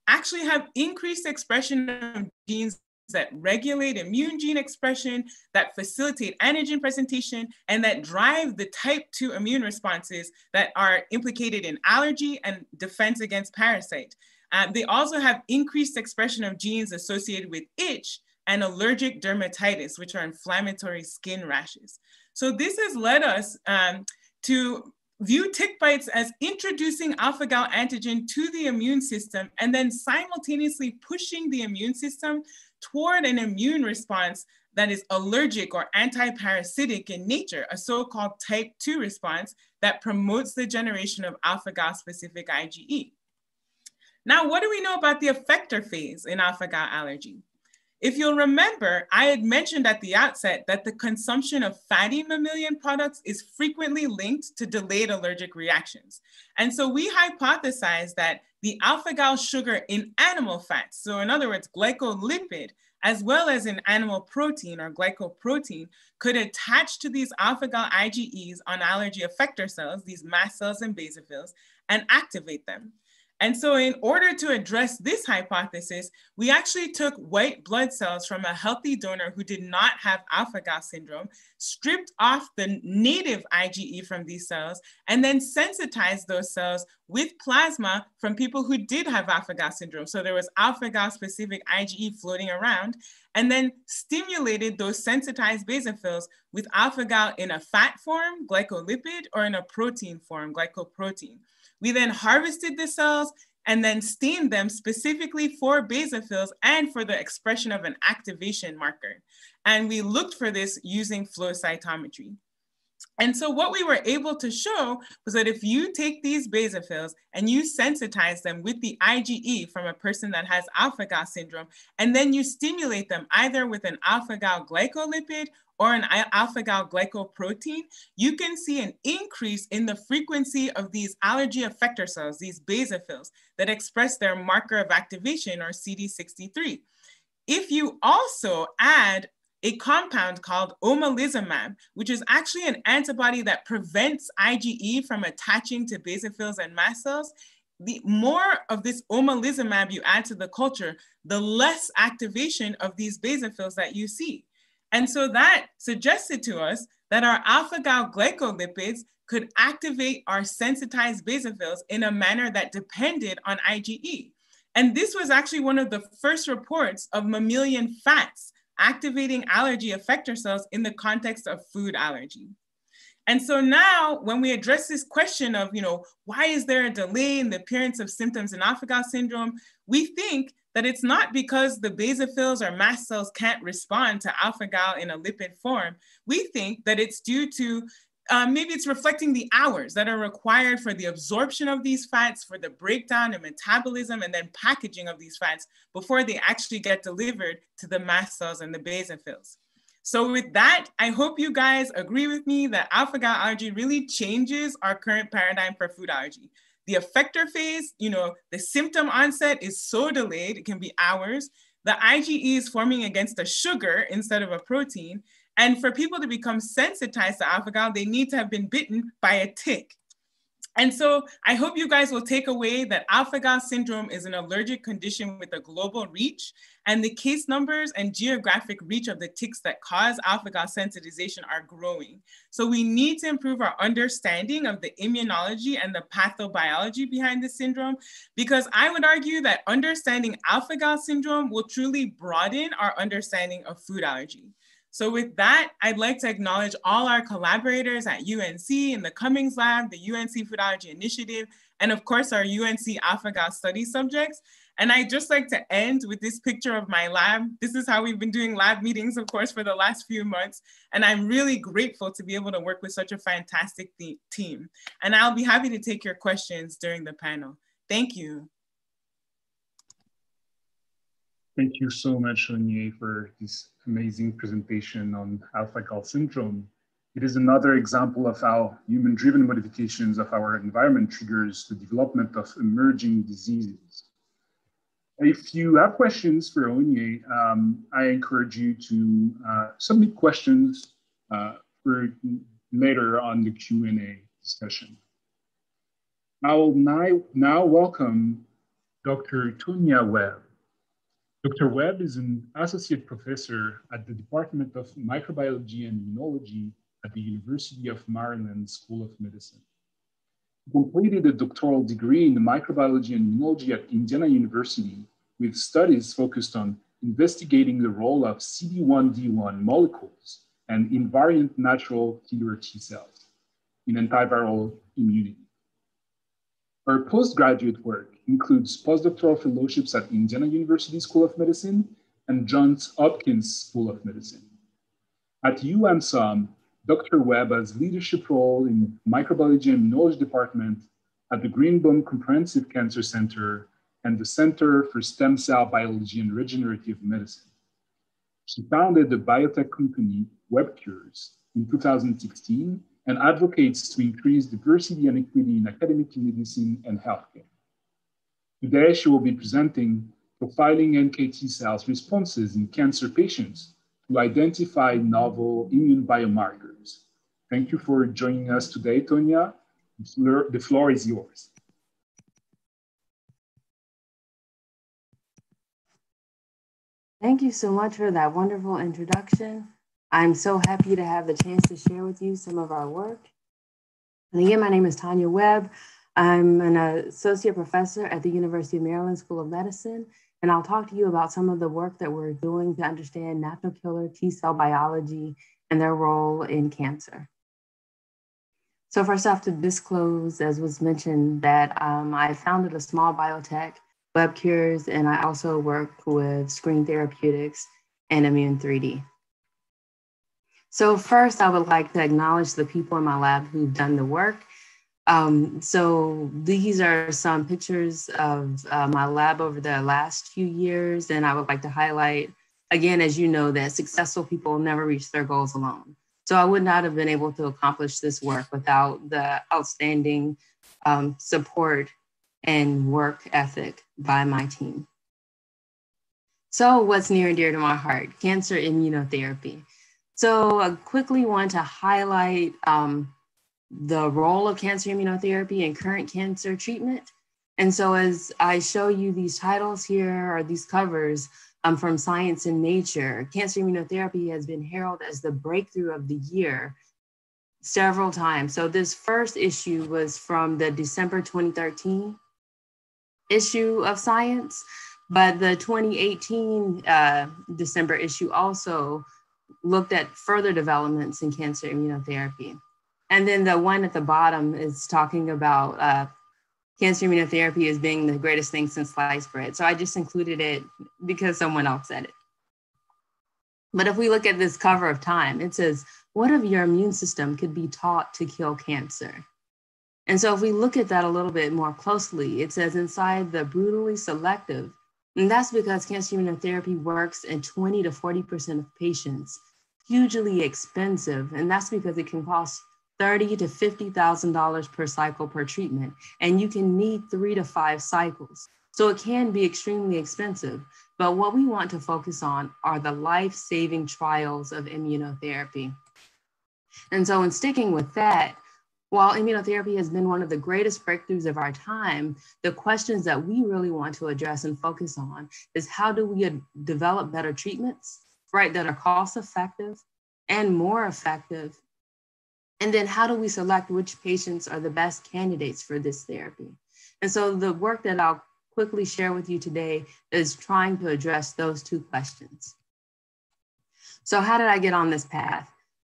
actually have increased expression of genes that regulate immune gene expression, that facilitate antigen presentation, and that drive the type 2 immune responses that are implicated in allergy and defense against parasite. Um, they also have increased expression of genes associated with itch, and allergic dermatitis, which are inflammatory skin rashes. So this has led us um, to view tick bites as introducing alpha-gal antigen to the immune system and then simultaneously pushing the immune system toward an immune response that is allergic or anti-parasitic in nature, a so-called type 2 response that promotes the generation of alpha-gal specific IgE. Now, what do we know about the effector phase in alpha-gal allergy? If you'll remember, I had mentioned at the outset that the consumption of fatty mammalian products is frequently linked to delayed allergic reactions. And so we hypothesized that the alpha-gal sugar in animal fats, so in other words, glycolipid, as well as in animal protein or glycoprotein, could attach to these alpha-gal IgEs on allergy effector cells, these mast cells and basophils, and activate them. And so in order to address this hypothesis, we actually took white blood cells from a healthy donor who did not have alpha-gal syndrome, stripped off the native IgE from these cells, and then sensitized those cells with plasma from people who did have alpha-gal syndrome. So there was alpha-gal specific IgE floating around, and then stimulated those sensitized basophils with alpha-gal in a fat form, glycolipid, or in a protein form, glycoprotein. We then harvested the cells and then stained them specifically for basophils and for the expression of an activation marker. And we looked for this using flow cytometry. And so what we were able to show was that if you take these basophils and you sensitize them with the IgE from a person that has alpha-gal syndrome, and then you stimulate them either with an alpha-gal glycolipid or an alpha-gal glycoprotein, you can see an increase in the frequency of these allergy effector cells, these basophils, that express their marker of activation or CD63. If you also add a compound called omalizumab, which is actually an antibody that prevents IgE from attaching to basophils and mast cells, the more of this omalizumab you add to the culture, the less activation of these basophils that you see. And so that suggested to us that our alpha-gal glycolipids could activate our sensitized basophils in a manner that depended on IgE. And this was actually one of the first reports of mammalian fats activating allergy effector cells in the context of food allergy. And so now when we address this question of, you know, why is there a delay in the appearance of symptoms in alpha-gal syndrome, we think that it's not because the basophils or mast cells can't respond to alpha-gal in a lipid form. We think that it's due to um, maybe it's reflecting the hours that are required for the absorption of these fats, for the breakdown and metabolism, and then packaging of these fats before they actually get delivered to the mast cells and the basophils. So with that, I hope you guys agree with me that alpha-gal allergy really changes our current paradigm for food allergy. The effector phase, you know, the symptom onset is so delayed, it can be hours. The IgE is forming against a sugar instead of a protein. And for people to become sensitized to alpha-gal, they need to have been bitten by a tick. And so I hope you guys will take away that alpha-gal syndrome is an allergic condition with a global reach and the case numbers and geographic reach of the ticks that cause alpha-gal sensitization are growing. So we need to improve our understanding of the immunology and the pathobiology behind the syndrome because I would argue that understanding alpha-gal syndrome will truly broaden our understanding of food allergy. So with that, I'd like to acknowledge all our collaborators at UNC in the Cummings Lab, the UNC Food Allergy Initiative, and of course our UNC Alpha-Gal study subjects. And I'd just like to end with this picture of my lab. This is how we've been doing lab meetings, of course, for the last few months. And I'm really grateful to be able to work with such a fantastic team. And I'll be happy to take your questions during the panel. Thank you. Thank you so much, Onyie, for this amazing presentation on alpha-gal syndrome. It is another example of how human-driven modifications of our environment triggers the development of emerging diseases. If you have questions for Onyie, um, I encourage you to uh, submit questions uh, for later on the Q&A discussion. I will now, now welcome Dr. Tonya Webb. Dr. Webb is an associate professor at the Department of Microbiology and Immunology at the University of Maryland School of Medicine. He completed a doctoral degree in microbiology and immunology at Indiana University with studies focused on investigating the role of CD1D1 molecules and invariant natural killer T cells in antiviral immunity. Her postgraduate work includes postdoctoral fellowships at Indiana University School of Medicine and Johns Hopkins School of Medicine. At UMSOM, Dr. Webb has leadership role in microbiology and immunology department at the Greenbaum Comprehensive Cancer Center and the Center for Stem Cell Biology and Regenerative Medicine. She founded the biotech company WebCures in 2016 and advocates to increase diversity and equity in academic medicine and healthcare. Today, she will be presenting profiling NKT cells responses in cancer patients to identify novel immune biomarkers. Thank you for joining us today, Tonya. The floor is yours. Thank you so much for that wonderful introduction. I'm so happy to have the chance to share with you some of our work. And again, my name is Tanya Webb. I'm an associate professor at the University of Maryland School of Medicine, and I'll talk to you about some of the work that we're doing to understand natural killer T cell biology and their role in cancer. So first I have to disclose, as was mentioned, that um, I founded a small biotech, WebCures, and I also work with Screen Therapeutics and Immune 3D. So first, I would like to acknowledge the people in my lab who've done the work. Um, so these are some pictures of uh, my lab over the last few years, and I would like to highlight, again, as you know, that successful people never reach their goals alone. So I would not have been able to accomplish this work without the outstanding um, support and work ethic by my team. So what's near and dear to my heart? Cancer immunotherapy. So I quickly want to highlight um, the role of cancer immunotherapy in current cancer treatment. And so as I show you these titles here or these covers um, from Science and Nature, cancer immunotherapy has been heralded as the breakthrough of the year several times. So this first issue was from the December 2013 issue of Science, but the 2018 uh, December issue also looked at further developments in cancer immunotherapy. And then the one at the bottom is talking about uh, cancer immunotherapy as being the greatest thing since sliced bread. So I just included it because someone else said it. But if we look at this cover of Time, it says, What if your immune system could be taught to kill cancer? And so if we look at that a little bit more closely, it says inside the brutally selective, and that's because cancer immunotherapy works in 20 to 40% of patients hugely expensive, and that's because it can cost thirty to fifty thousand dollars per cycle per treatment, and you can need three to five cycles. So it can be extremely expensive. But what we want to focus on are the life-saving trials of immunotherapy. And so, in sticking with that, while immunotherapy has been one of the greatest breakthroughs of our time, the questions that we really want to address and focus on is how do we develop better treatments right, that are cost effective and more effective? And then how do we select which patients are the best candidates for this therapy? And so the work that I'll quickly share with you today is trying to address those two questions. So how did I get on this path?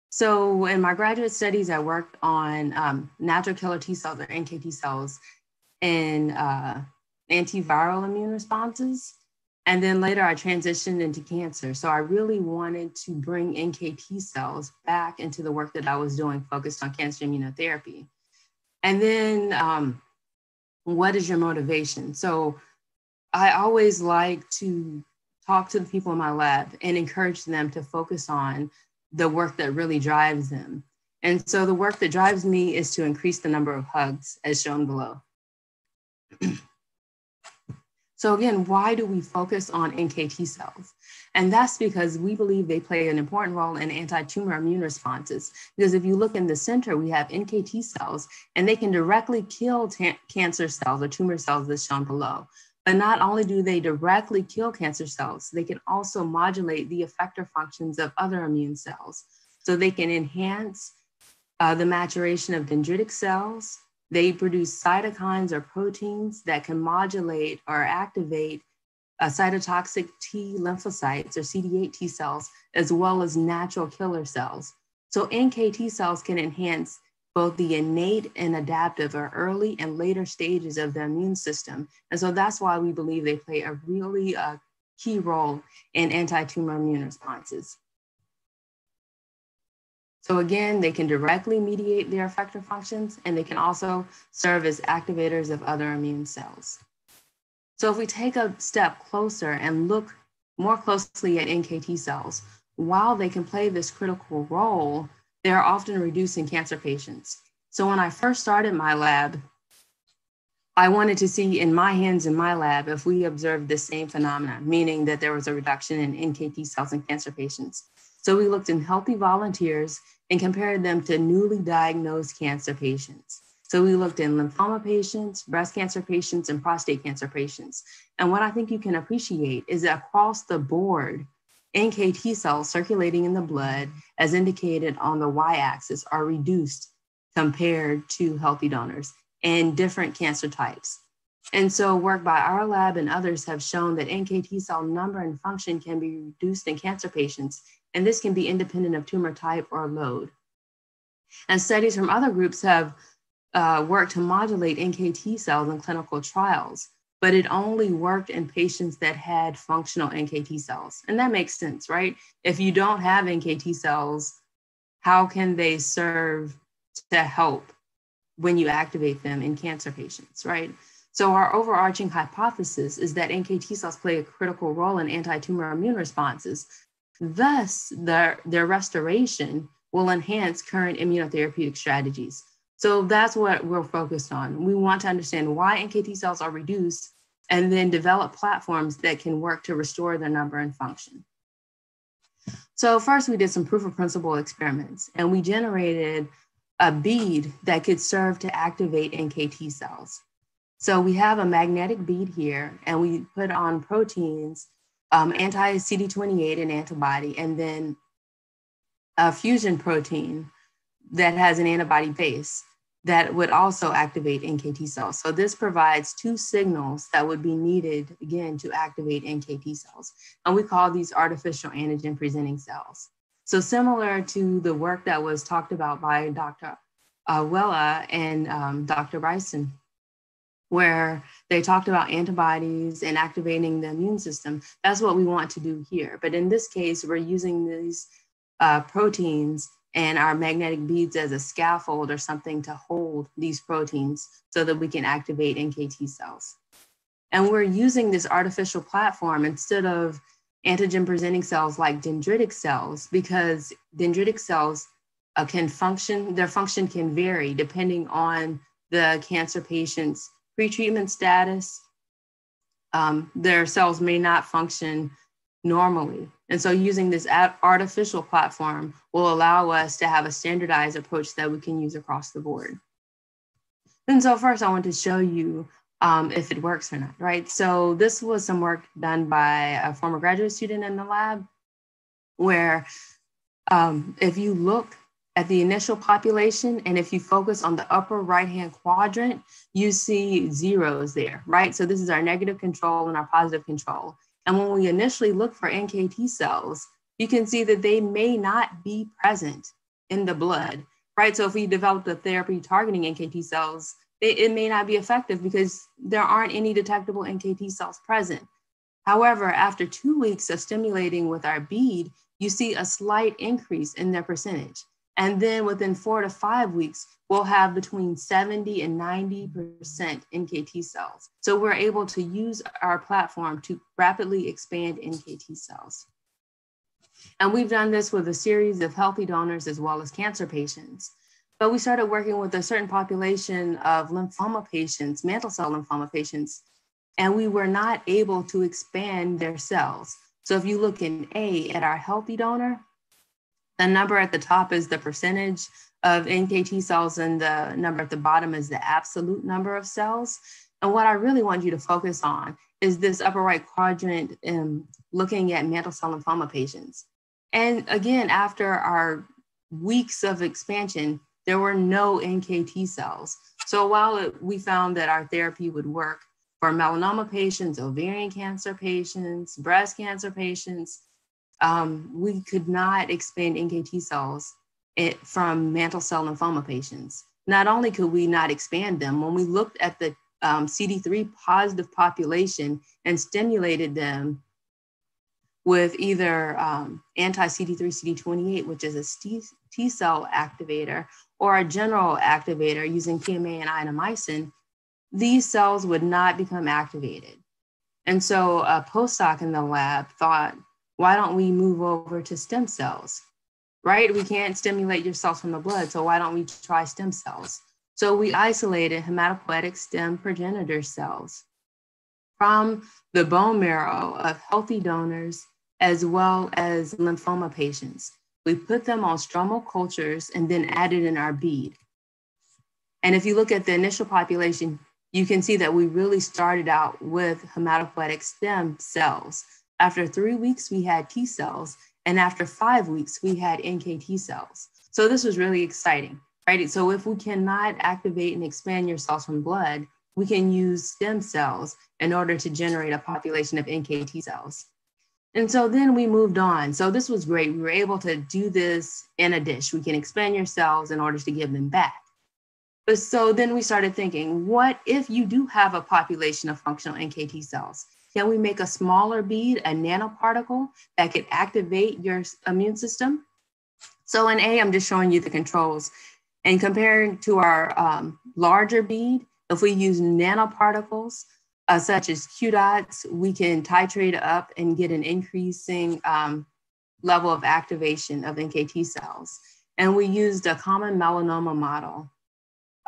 So in my graduate studies, I worked on um, natural killer T cells or NKT cells in uh, antiviral immune responses. And then later I transitioned into cancer. So I really wanted to bring NKT cells back into the work that I was doing focused on cancer immunotherapy. And then um, what is your motivation? So I always like to talk to the people in my lab and encourage them to focus on the work that really drives them. And so the work that drives me is to increase the number of hugs as shown below. [clears throat] so again, why do we focus on NKT cells? And that's because we believe they play an important role in anti-tumor immune responses. Because if you look in the center, we have NKT cells and they can directly kill cancer cells or tumor cells as shown below. But not only do they directly kill cancer cells, they can also modulate the effector functions of other immune cells. So they can enhance uh, the maturation of dendritic cells. They produce cytokines or proteins that can modulate or activate uh, cytotoxic T lymphocytes or CD8 T cells, as well as natural killer cells. So NKT cells can enhance both the innate and adaptive or early and later stages of the immune system. And so that's why we believe they play a really uh, key role in anti-tumor immune responses. So again, they can directly mediate their effector functions and they can also serve as activators of other immune cells. So if we take a step closer and look more closely at NKT cells, while they can play this critical role, they are often reduced in cancer patients. So when I first started my lab, I wanted to see in my hands in my lab if we observed the same phenomena, meaning that there was a reduction in NKT cells in cancer patients. So we looked in healthy volunteers and compared them to newly diagnosed cancer patients. So we looked in lymphoma patients, breast cancer patients, and prostate cancer patients. And what I think you can appreciate is that across the board, NKT cells circulating in the blood, as indicated on the y axis, are reduced compared to healthy donors and different cancer types. And so, work by our lab and others have shown that NKT cell number and function can be reduced in cancer patients, and this can be independent of tumor type or load. And studies from other groups have uh, worked to modulate NKT cells in clinical trials but it only worked in patients that had functional NKT cells. And that makes sense, right? If you don't have NKT cells, how can they serve to help when you activate them in cancer patients, right? So, our overarching hypothesis is that NKT cells play a critical role in anti tumor immune responses. Thus, their, their restoration will enhance current immunotherapeutic strategies. So that's what we're focused on. We want to understand why NKT cells are reduced and then develop platforms that can work to restore their number and function. So first we did some proof of principle experiments and we generated a bead that could serve to activate NKT cells. So we have a magnetic bead here and we put on proteins, um, anti-CD28 an antibody, and then a fusion protein that has an antibody base that would also activate NKT cells. So this provides two signals that would be needed again to activate NKT cells. And we call these artificial antigen presenting cells. So similar to the work that was talked about by Dr. Uh, Wella and um, Dr. Bryson, where they talked about antibodies and activating the immune system. That's what we want to do here. But in this case, we're using these uh, proteins and our magnetic beads as a scaffold or something to hold these proteins so that we can activate NKT cells. And we're using this artificial platform instead of antigen presenting cells like dendritic cells because dendritic cells uh, can function, their function can vary depending on the cancer patient's pretreatment status. Um, their cells may not function normally. And so using this artificial platform will allow us to have a standardized approach that we can use across the board. And so first I want to show you um, if it works or not, right? So this was some work done by a former graduate student in the lab where um, if you look at the initial population and if you focus on the upper right-hand quadrant, you see zeros there, right? So this is our negative control and our positive control. And when we initially look for NKT cells, you can see that they may not be present in the blood, right? So if we develop a therapy targeting NKT cells, it, it may not be effective because there aren't any detectable NKT cells present. However, after two weeks of stimulating with our bead, you see a slight increase in their percentage. And then within four to five weeks, we'll have between 70 and 90% NKT cells. So we're able to use our platform to rapidly expand NKT cells. And we've done this with a series of healthy donors as well as cancer patients. But we started working with a certain population of lymphoma patients, mantle cell lymphoma patients, and we were not able to expand their cells. So if you look in A at our healthy donor, the number at the top is the percentage of NKT cells, and the number at the bottom is the absolute number of cells. And what I really want you to focus on is this upper right quadrant um, looking at mantle cell lymphoma patients. And again, after our weeks of expansion, there were no NKT cells. So while it, we found that our therapy would work for melanoma patients, ovarian cancer patients, breast cancer patients, um, we could not expand NKT cells it, from mantle cell lymphoma patients. Not only could we not expand them, when we looked at the um, CD3 positive population and stimulated them with either um, anti CD3 CD28, which is a T cell activator, or a general activator using PMA and ionomycin, these cells would not become activated. And so a postdoc in the lab thought, why don't we move over to stem cells? Right? We can't stimulate your cells from the blood, so why don't we try stem cells? So we isolated hematopoietic stem progenitor cells from the bone marrow of healthy donors as well as lymphoma patients. We put them on stromal cultures and then added in our bead. And if you look at the initial population, you can see that we really started out with hematopoietic stem cells. After three weeks, we had T cells, and after five weeks, we had NKT cells. So this was really exciting, right? So if we cannot activate and expand your cells from blood, we can use stem cells in order to generate a population of NKT cells. And so then we moved on. So this was great. We were able to do this in a dish. We can expand your cells in order to give them back. But so then we started thinking, what if you do have a population of functional NKT cells? Can we make a smaller bead, a nanoparticle that could activate your immune system? So in A, I'm just showing you the controls. And comparing to our um, larger bead, if we use nanoparticles, uh, such as Q dots, we can titrate up and get an increasing um, level of activation of NKT cells. And we used a common melanoma model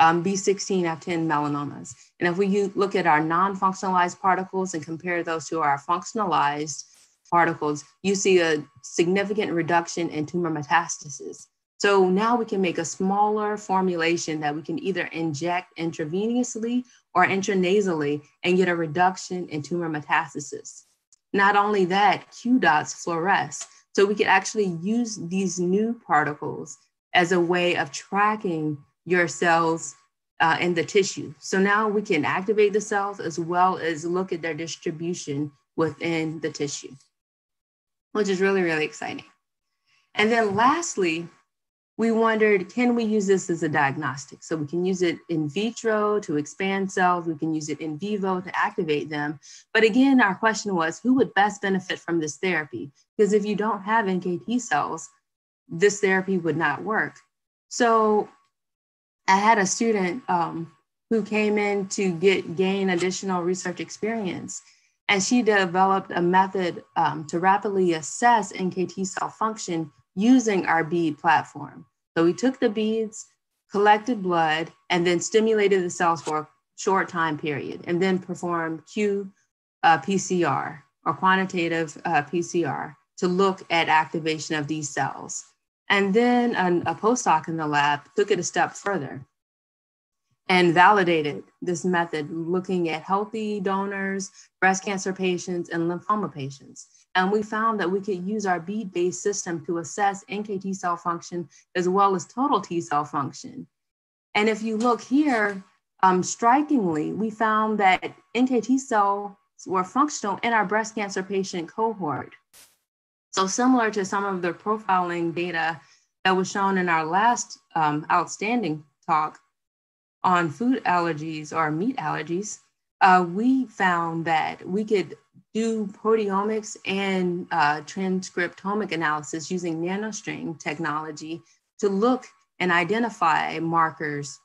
um, B16F10 melanomas. And if we look at our non-functionalized particles and compare those to our functionalized particles, you see a significant reduction in tumor metastasis. So now we can make a smaller formulation that we can either inject intravenously or intranasally and get a reduction in tumor metastasis. Not only that, Q dots fluoresce. So we could actually use these new particles as a way of tracking your cells uh, in the tissue. So now we can activate the cells as well as look at their distribution within the tissue, which is really, really exciting. And then lastly, we wondered, can we use this as a diagnostic? So we can use it in vitro to expand cells, we can use it in vivo to activate them. But again, our question was, who would best benefit from this therapy? Because if you don't have NKT cells, this therapy would not work. So I had a student um, who came in to get gain additional research experience, and she developed a method um, to rapidly assess NKT cell function using our bead platform. So we took the beads, collected blood, and then stimulated the cells for a short time period, and then performed Q uh, PCR or quantitative uh, PCR to look at activation of these cells. And then an, a postdoc in the lab took it a step further and validated this method looking at healthy donors, breast cancer patients, and lymphoma patients. And we found that we could use our bead-based system to assess NKT cell function as well as total T cell function. And if you look here, um, strikingly, we found that NKT cells were functional in our breast cancer patient cohort. So similar to some of the profiling data that was shown in our last um, outstanding talk, on food allergies or meat allergies, uh, we found that we could do proteomics and uh, transcriptomic analysis using nanostring technology to look and identify markers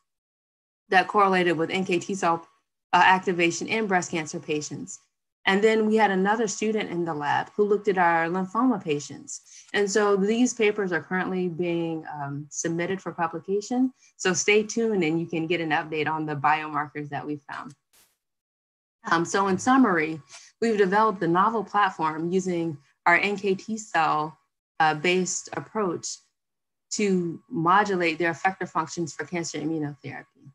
that correlated with NKT cell uh, activation in breast cancer patients. And then we had another student in the lab who looked at our lymphoma patients. And so these papers are currently being um, submitted for publication. So stay tuned and you can get an update on the biomarkers that we found. Um, so in summary, we've developed a novel platform using our NKT cell uh, based approach to modulate their effector functions for cancer immunotherapy.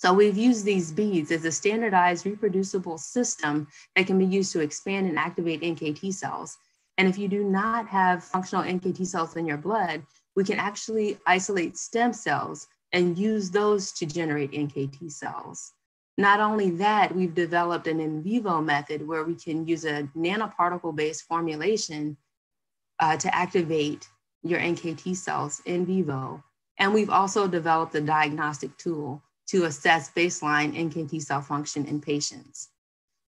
So we've used these beads as a standardized reproducible system that can be used to expand and activate NKT cells. And if you do not have functional NKT cells in your blood, we can actually isolate stem cells and use those to generate NKT cells. Not only that, we've developed an in vivo method where we can use a nanoparticle based formulation uh, to activate your NKT cells in vivo. And we've also developed a diagnostic tool to assess baseline NKT cell function in patients.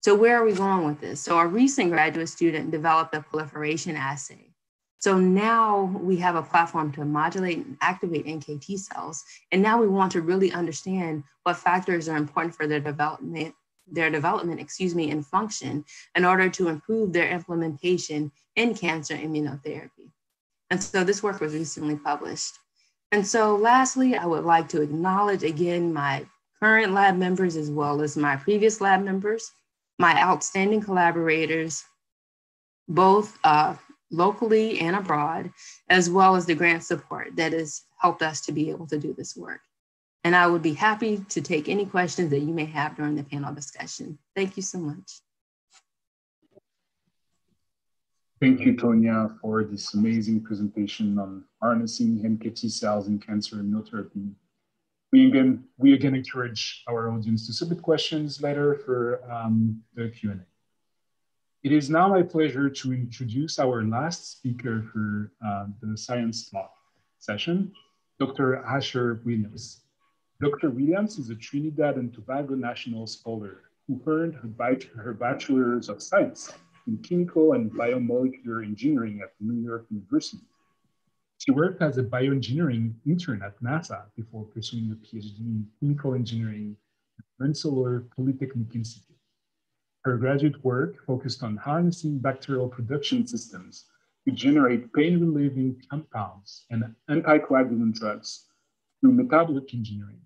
So where are we going with this? So a recent graduate student developed a proliferation assay. So now we have a platform to modulate and activate NKT cells. And now we want to really understand what factors are important for their development, their development, excuse me, and function in order to improve their implementation in cancer immunotherapy. And so this work was recently published. And so lastly, I would like to acknowledge again my current lab members as well as my previous lab members, my outstanding collaborators, both uh, locally and abroad, as well as the grant support that has helped us to be able to do this work. And I would be happy to take any questions that you may have during the panel discussion. Thank you so much. Thank you, Tonya, for this amazing presentation on harnessing NKT cells in cancer immunotherapy. We again, we again encourage our audience to submit questions later for um, the Q&A. It is now my pleasure to introduce our last speaker for uh, the Science Talk session, Dr. Asher Williams. Dr. Williams is a Trinidad and Tobago National Scholar who earned her, her Bachelor's of Science in chemical and biomolecular engineering at New York University. She worked as a bioengineering intern at NASA before pursuing a PhD in chemical engineering at Rensselaer Polytechnic Institute. Her graduate work focused on harnessing bacterial production systems to generate pain-relieving compounds and anticoagulant drugs through metabolic engineering.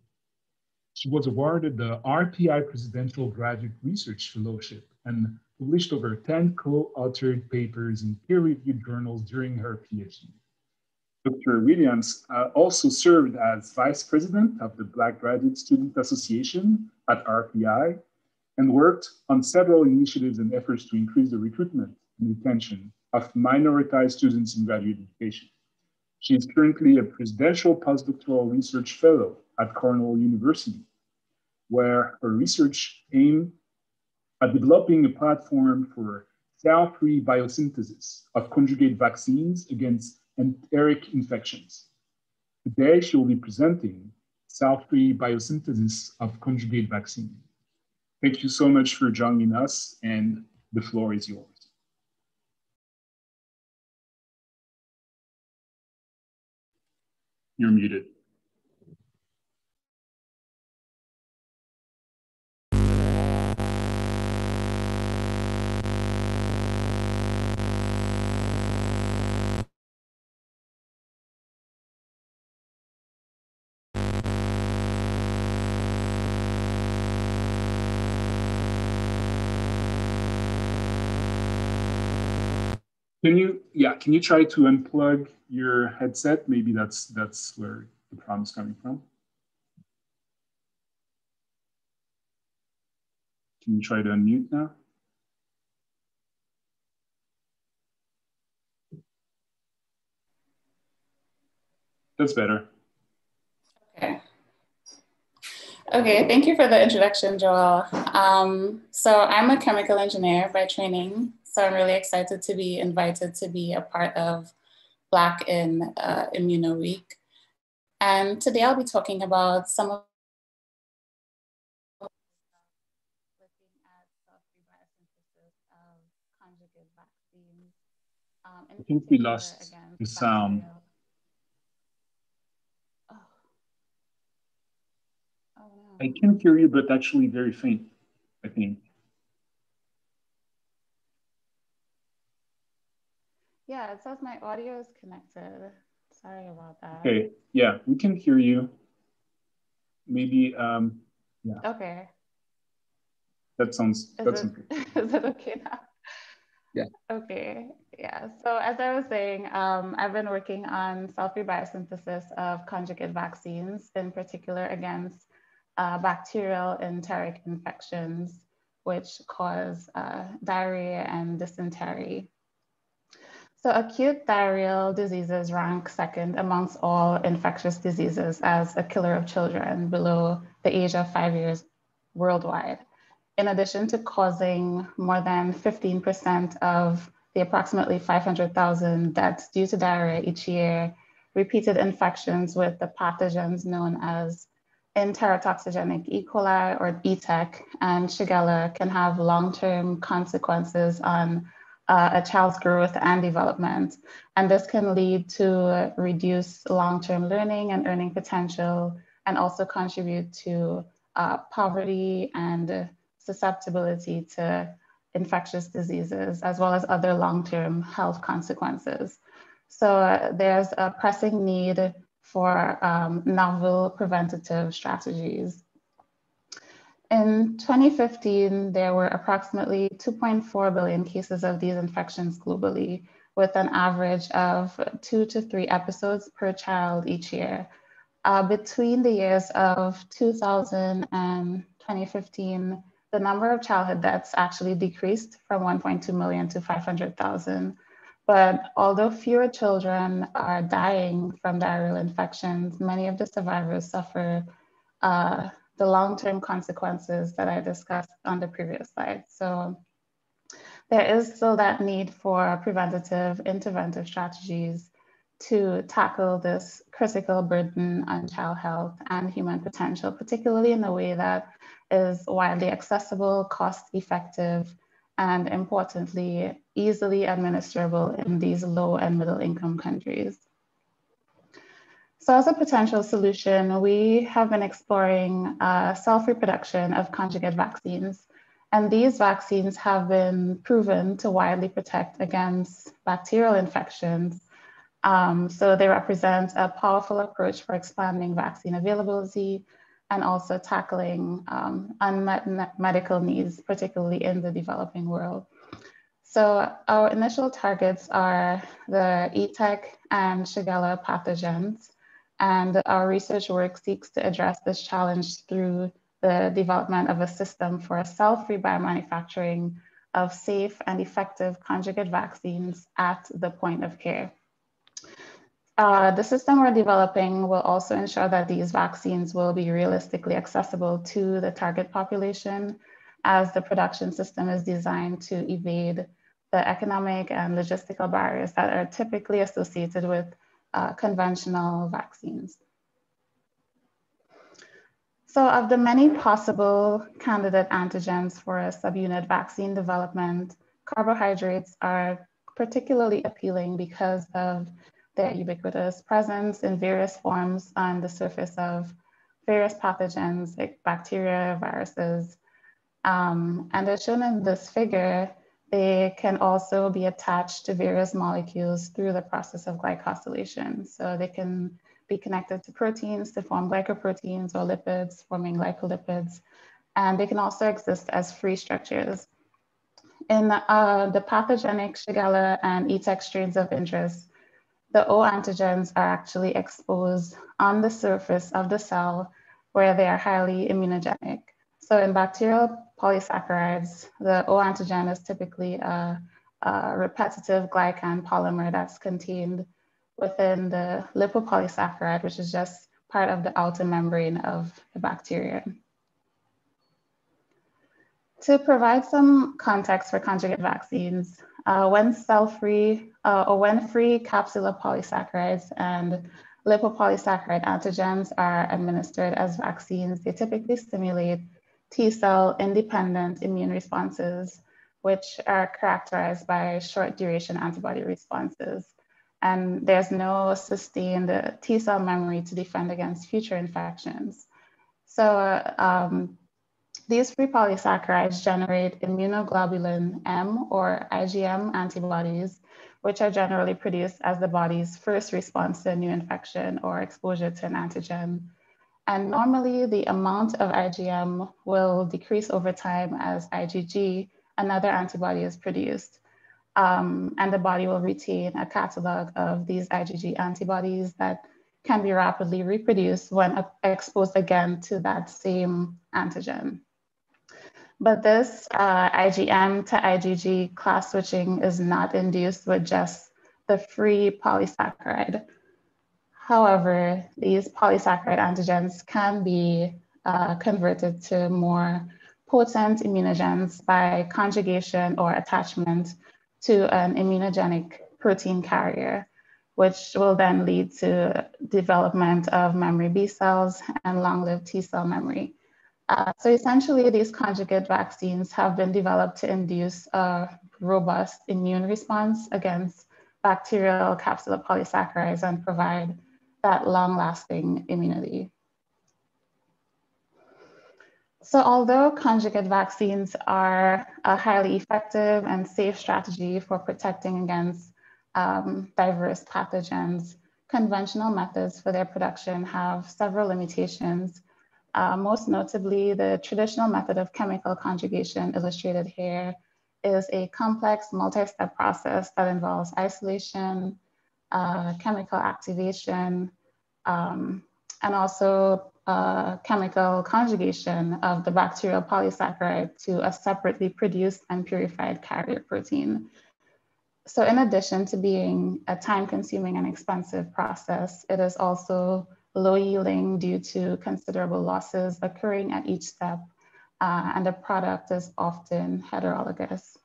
She was awarded the RPI Presidential Graduate Research Fellowship and published over 10 co-authored papers in peer-reviewed journals during her PhD. Dr. Williams uh, also served as vice president of the Black Graduate Student Association at RPI and worked on several initiatives and efforts to increase the recruitment and retention of minoritized students in graduate education. She is currently a presidential postdoctoral research fellow at Cornell University, where her research aimed at developing a platform for cell-free biosynthesis of conjugate vaccines against enteric infections. Today, she will be presenting cell-free biosynthesis of conjugate vaccine. Thank you so much for joining us, and the floor is yours. You're muted. Can you, yeah, can you try to unplug your headset? Maybe that's that's where the problem is coming from. Can you try to unmute now? That's better. Okay. Okay, thank you for the introduction, Joel. Um, so I'm a chemical engineer by training. So I'm really excited to be invited to be a part of Black in uh, Immuno Week. And today I'll be talking about some of I think we lost the sound. Oh. Oh, I can hear you, but actually very faint, I think. Yeah, it says my audio is connected. Sorry about that. Okay, yeah, we can hear you. Maybe, um, yeah. Okay. That sounds, is that's it, [laughs] is it okay now? Yeah. Okay, yeah. So as I was saying, um, I've been working on cell-free biosynthesis of conjugate vaccines, in particular against uh, bacterial enteric infections, which cause uh, diarrhea and dysentery. So acute diarrheal diseases rank second amongst all infectious diseases as a killer of children below the age of five years worldwide. In addition to causing more than 15% of the approximately 500,000 deaths due to diarrhea each year, repeated infections with the pathogens known as enterotoxigenic E. coli or ETEC and Shigella can have long-term consequences on uh, a child's growth and development. And this can lead to reduced long-term learning and earning potential and also contribute to uh, poverty and susceptibility to infectious diseases, as well as other long-term health consequences. So uh, there's a pressing need for um, novel preventative strategies. In 2015, there were approximately 2.4 billion cases of these infections globally, with an average of two to three episodes per child each year. Uh, between the years of 2000 and 2015, the number of childhood deaths actually decreased from 1.2 million to 500,000. But although fewer children are dying from diarrheal infections, many of the survivors suffer uh, the long-term consequences that I discussed on the previous slide. So there is still that need for preventative interventive strategies to tackle this critical burden on child health and human potential, particularly in a way that is widely accessible, cost effective, and importantly, easily administrable in these low and middle income countries. So as a potential solution, we have been exploring uh, self-reproduction of conjugate vaccines. And these vaccines have been proven to widely protect against bacterial infections. Um, so they represent a powerful approach for expanding vaccine availability and also tackling um, unmet medical needs, particularly in the developing world. So our initial targets are the ETEC and Shigella pathogens. And our research work seeks to address this challenge through the development of a system for cell-free biomanufacturing of safe and effective conjugate vaccines at the point of care. Uh, the system we're developing will also ensure that these vaccines will be realistically accessible to the target population as the production system is designed to evade the economic and logistical barriers that are typically associated with uh, conventional vaccines. So of the many possible candidate antigens for a subunit vaccine development, carbohydrates are particularly appealing because of their ubiquitous presence in various forms on the surface of various pathogens like bacteria, viruses. Um, and as shown in this figure, they can also be attached to various molecules through the process of glycosylation. So they can be connected to proteins to form glycoproteins or lipids, forming glycolipids. And they can also exist as free structures. In uh, the pathogenic Shigella and ETEC strains of interest, the O antigens are actually exposed on the surface of the cell where they are highly immunogenic. So in bacterial polysaccharides, the O antigen is typically a, a repetitive glycan polymer that's contained within the lipopolysaccharide, which is just part of the outer membrane of the bacteria. To provide some context for conjugate vaccines, uh, when cell-free uh, or when free capsular polysaccharides and lipopolysaccharide antigens are administered as vaccines, they typically stimulate T cell independent immune responses which are characterized by short duration antibody responses. And there's no sustained T cell memory to defend against future infections. So um, these free polysaccharides generate immunoglobulin M or IgM antibodies, which are generally produced as the body's first response to a new infection or exposure to an antigen. And normally the amount of IgM will decrease over time as IgG, another antibody is produced. Um, and the body will retain a catalog of these IgG antibodies that can be rapidly reproduced when exposed again to that same antigen. But this uh, IgM to IgG class switching is not induced with just the free polysaccharide. However, these polysaccharide antigens can be uh, converted to more potent immunogens by conjugation or attachment to an immunogenic protein carrier, which will then lead to development of memory B cells and long-lived T cell memory. Uh, so essentially, these conjugate vaccines have been developed to induce a robust immune response against bacterial capsular polysaccharides and provide that long-lasting immunity. So although conjugate vaccines are a highly effective and safe strategy for protecting against um, diverse pathogens, conventional methods for their production have several limitations uh, most notably, the traditional method of chemical conjugation illustrated here is a complex multi-step process that involves isolation, uh, chemical activation, um, and also uh, chemical conjugation of the bacterial polysaccharide to a separately produced and purified carrier protein. So in addition to being a time consuming and expensive process, it is also low yielding due to considerable losses occurring at each step, uh, and the product is often heterologous.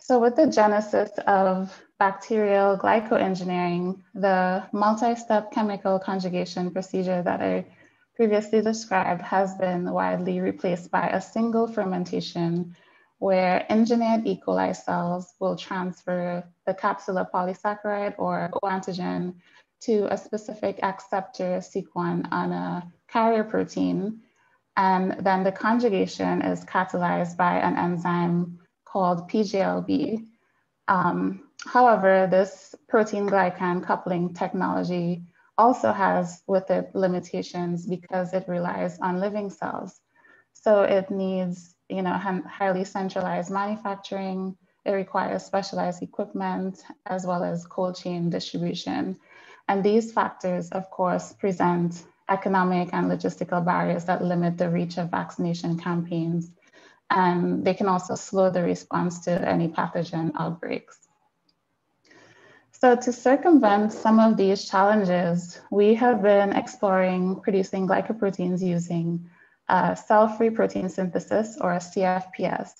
So with the genesis of bacterial glycoengineering, the multi-step chemical conjugation procedure that I previously described has been widely replaced by a single fermentation where engineered E. coli cells will transfer the capsular polysaccharide or O antigen to a specific acceptor sequence on a carrier protein. And then the conjugation is catalyzed by an enzyme called PGLB. Um, however, this protein glycan coupling technology also has with it limitations because it relies on living cells. So it needs, you know, highly centralized manufacturing. It requires specialized equipment as well as cold chain distribution. And these factors, of course, present economic and logistical barriers that limit the reach of vaccination campaigns. And they can also slow the response to any pathogen outbreaks. So to circumvent some of these challenges, we have been exploring producing glycoproteins using uh, cell-free protein synthesis or CFPS.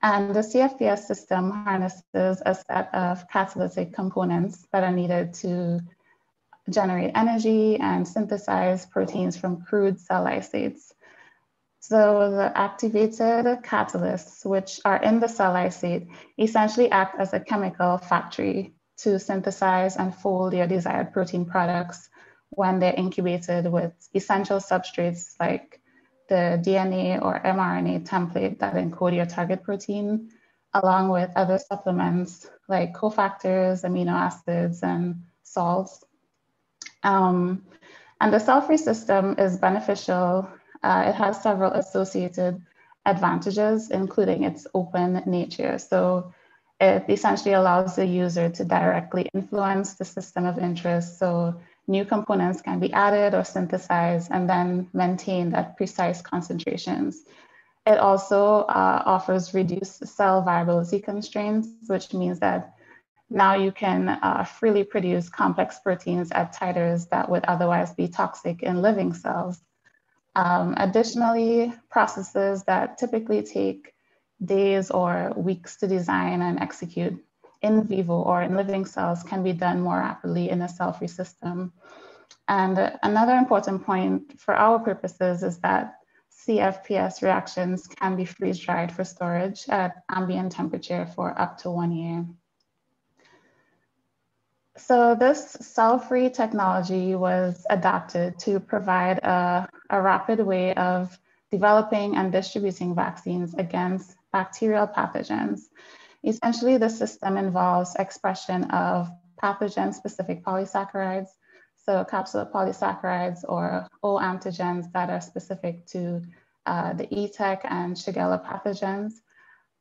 And the CFPS system harnesses a set of catalytic components that are needed to generate energy and synthesize proteins from crude cell lysates. So the activated catalysts, which are in the cell lysate, essentially act as a chemical factory to synthesize and fold your desired protein products when they're incubated with essential substrates like the DNA or mRNA template that encode your target protein, along with other supplements like cofactors, amino acids, and salts um, and the cell-free system is beneficial. Uh, it has several associated advantages, including its open nature. So it essentially allows the user to directly influence the system of interest. So new components can be added or synthesized and then maintained at precise concentrations. It also uh, offers reduced cell viability constraints, which means that now you can uh, freely produce complex proteins at titers that would otherwise be toxic in living cells. Um, additionally, processes that typically take days or weeks to design and execute in vivo or in living cells can be done more rapidly in a cell-free system. And another important point for our purposes is that CFPS reactions can be freeze dried for storage at ambient temperature for up to one year. So this cell-free technology was adapted to provide a, a rapid way of developing and distributing vaccines against bacterial pathogens. Essentially, the system involves expression of pathogen-specific polysaccharides, so capsule polysaccharides or O antigens that are specific to uh, the ETEC and Shigella pathogens,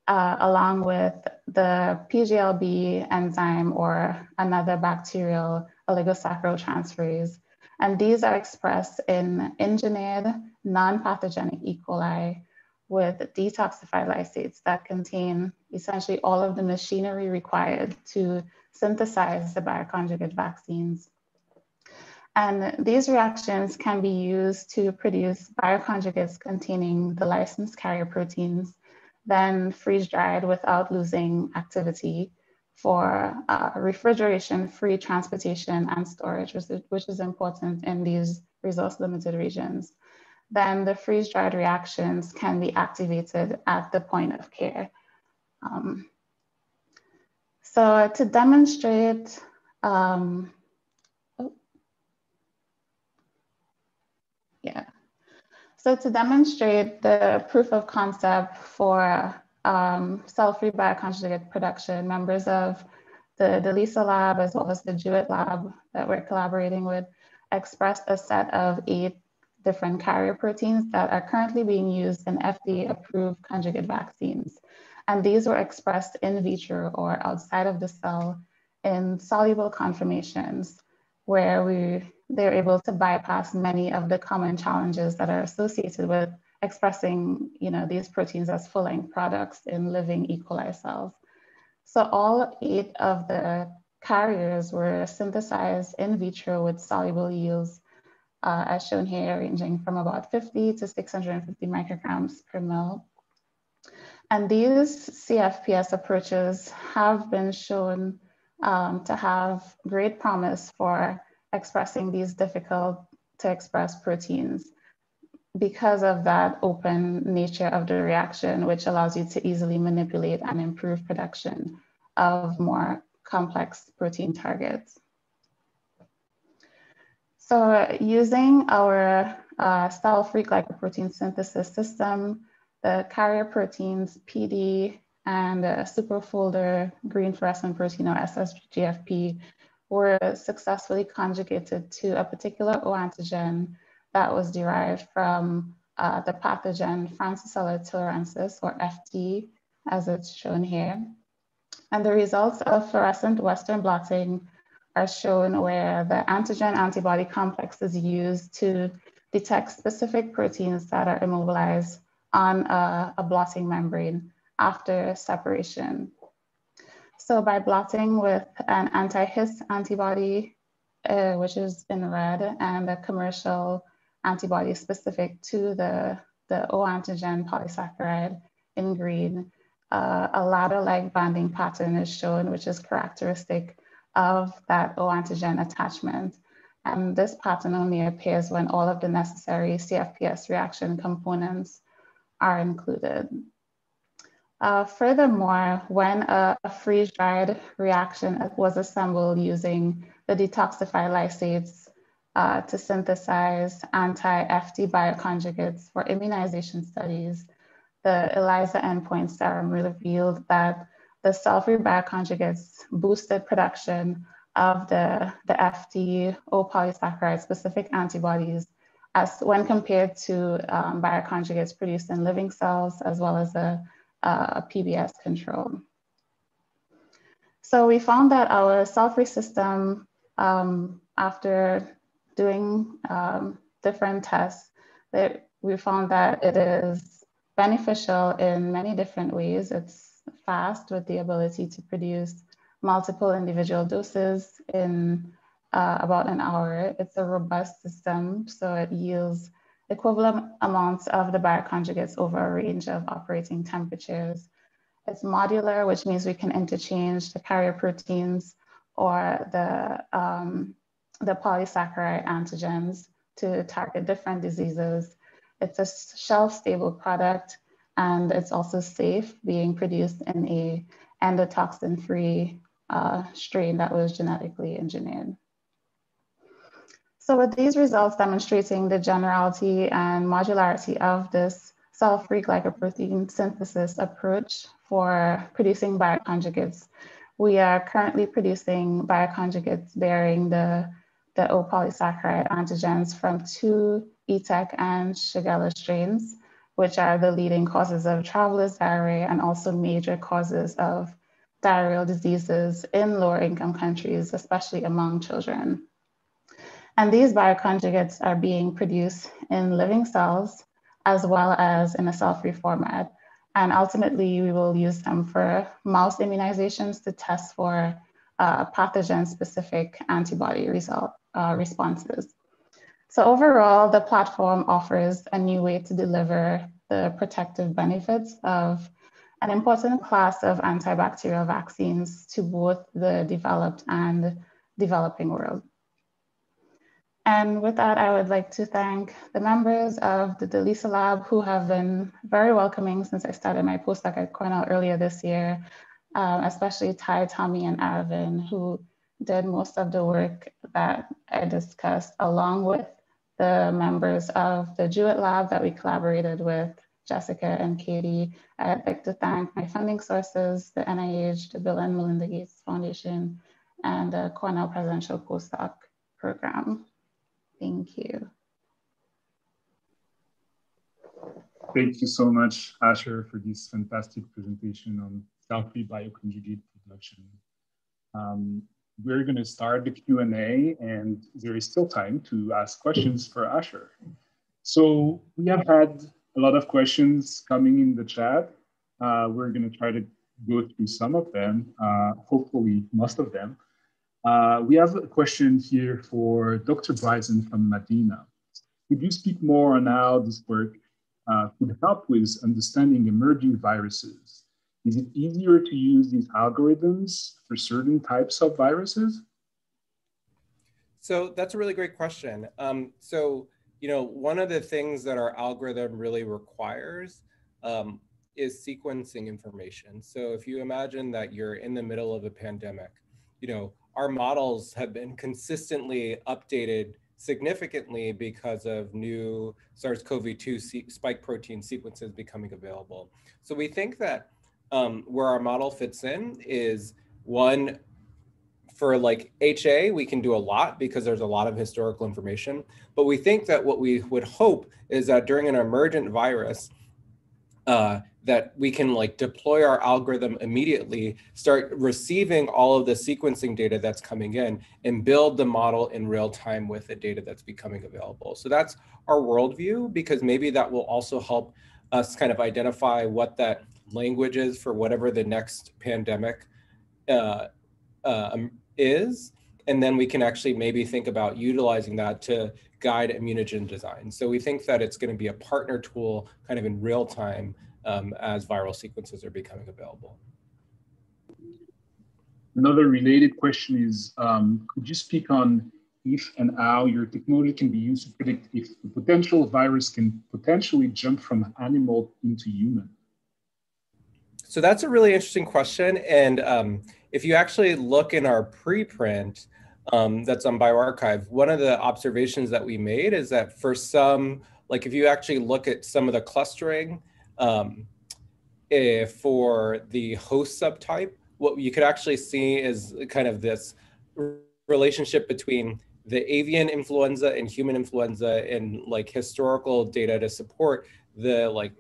uh, along with the PGLB enzyme or another bacterial oligosaccharyltransferase. And these are expressed in engineered non-pathogenic E. coli with detoxified lysates that contain essentially all of the machinery required to synthesize the bioconjugate vaccines. And these reactions can be used to produce bioconjugates containing the licensed carrier proteins, then freeze dried without losing activity for uh, refrigeration-free transportation and storage, which is, which is important in these resource-limited regions. Then the freeze-dried reactions can be activated at the point of care. Um, so to demonstrate um, Yeah. So to demonstrate the proof of concept for um, cell-free bioconjugate production, members of the, the LISA lab as well as the Jewett lab that we're collaborating with expressed a set of eight different carrier proteins that are currently being used in FDA-approved conjugate vaccines. And these were expressed in vitro or outside of the cell in soluble conformations where we they're able to bypass many of the common challenges that are associated with expressing you know, these proteins as full-length products in living E. coli cells. So all eight of the carriers were synthesized in vitro with soluble yields, uh, as shown here, ranging from about 50 to 650 micrograms per mil. And these CFPS approaches have been shown um, to have great promise for expressing these difficult to express proteins because of that open nature of the reaction, which allows you to easily manipulate and improve production of more complex protein targets. So using our uh, cell-free glycoprotein synthesis system, the carrier proteins PD and the superfolder green fluorescent protein or SSGFP were successfully conjugated to a particular O antigen that was derived from uh, the pathogen Francisella tularensis, or FT, as it's shown here. And the results of fluorescent Western blotting are shown where the antigen antibody complex is used to detect specific proteins that are immobilized on a, a blotting membrane after separation. So by blotting with an anti-His antibody, uh, which is in red, and a commercial antibody specific to the, the O antigen polysaccharide in green, uh, a ladder-like binding pattern is shown, which is characteristic of that O antigen attachment. And this pattern only appears when all of the necessary CFPS reaction components are included. Uh, furthermore, when a, a freeze-dried reaction was assembled using the detoxified lysates uh, to synthesize anti-FT bioconjugates for immunization studies, the ELISA endpoint serum revealed that the cell-free bioconjugates boosted production of the, the FT O polysaccharide specific antibodies as when compared to um, bioconjugates produced in living cells as well as a, uh, PBS control. So we found that our cell-free system, um, after doing um, different tests, that we found that it is beneficial in many different ways. It's fast with the ability to produce multiple individual doses in uh, about an hour. It's a robust system, so it yields equivalent amounts of the bioconjugates over a range of operating temperatures. It's modular, which means we can interchange the carrier proteins or the, um, the polysaccharide antigens to target different diseases. it's a shelf-stable product, and it's also safe, being produced in a endotoxin-free uh, strain that was genetically engineered. So with these results demonstrating the generality and modularity of this cell-free glycoprotein synthesis approach for producing bioconjugates, we are currently producing bioconjugates bearing the, the O polysaccharide antigens from two ETEC and Shigella strains, which are the leading causes of traveler's diarrhea and also major causes of diarrheal diseases in lower income countries, especially among children. And these bioconjugates are being produced in living cells as well as in a cell-free format. And ultimately, we will use them for mouse immunizations to test for uh, pathogen-specific antibody result, uh, responses. So overall, the platform offers a new way to deliver the protective benefits of an important class of antibacterial vaccines to both the developed and developing world. And with that, I would like to thank the members of the DELISA Lab who have been very welcoming since I started my postdoc at Cornell earlier this year, um, especially Ty, Tommy, and Arvin, who did most of the work that I discussed along with the members of the Jewett Lab that we collaborated with, Jessica and Katie. I'd like to thank my funding sources, the NIH, the Bill and Melinda Gates Foundation, and the Cornell Presidential Postdoc Program. Thank you. Thank you so much, Asher, for this fantastic presentation on cell-free bioconjugate production. Um, we're going to start the Q&A and there is still time to ask questions for Asher. So we have had a lot of questions coming in the chat. Uh, we're going to try to go through some of them, uh, hopefully most of them. Uh, we have a question here for Dr. Bryson from Medina. Could you speak more on how this work uh, could help with understanding emerging viruses? Is it easier to use these algorithms for certain types of viruses? So that's a really great question. Um, so, you know, one of the things that our algorithm really requires um, is sequencing information. So if you imagine that you're in the middle of a pandemic, you know, our models have been consistently updated significantly because of new SARS-CoV-2 spike protein sequences becoming available. So we think that um, where our model fits in is one, for like HA, we can do a lot because there's a lot of historical information. But we think that what we would hope is that during an emergent virus, uh, that we can like deploy our algorithm immediately, start receiving all of the sequencing data that's coming in and build the model in real time with the data that's becoming available. So that's our worldview because maybe that will also help us kind of identify what that language is for whatever the next pandemic uh, uh, is. And then we can actually maybe think about utilizing that to guide immunogen design. So we think that it's going to be a partner tool kind of in real time um, as viral sequences are becoming available. Another related question is, um, could you speak on if and how your technology can be used to predict if the potential virus can potentially jump from animal into human? So that's a really interesting question. And um, if you actually look in our preprint um, that's on bioRxiv, one of the observations that we made is that for some, like if you actually look at some of the clustering um, eh, for the host subtype, what you could actually see is kind of this relationship between the avian influenza and human influenza and like historical data to support the like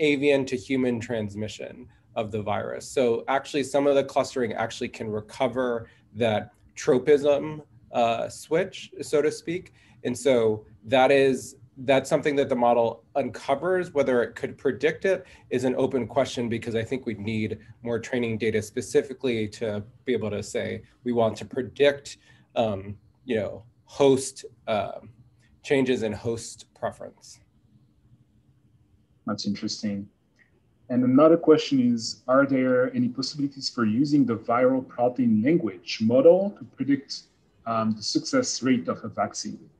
avian to human transmission of the virus. So actually some of the clustering actually can recover that tropism uh, switch, so to speak. And so that is that's something that the model uncovers. Whether it could predict it is an open question because I think we need more training data specifically to be able to say we want to predict, um, you know, host uh, changes in host preference. That's interesting. And another question is, are there any possibilities for using the viral protein language model to predict um, the success rate of a vaccine?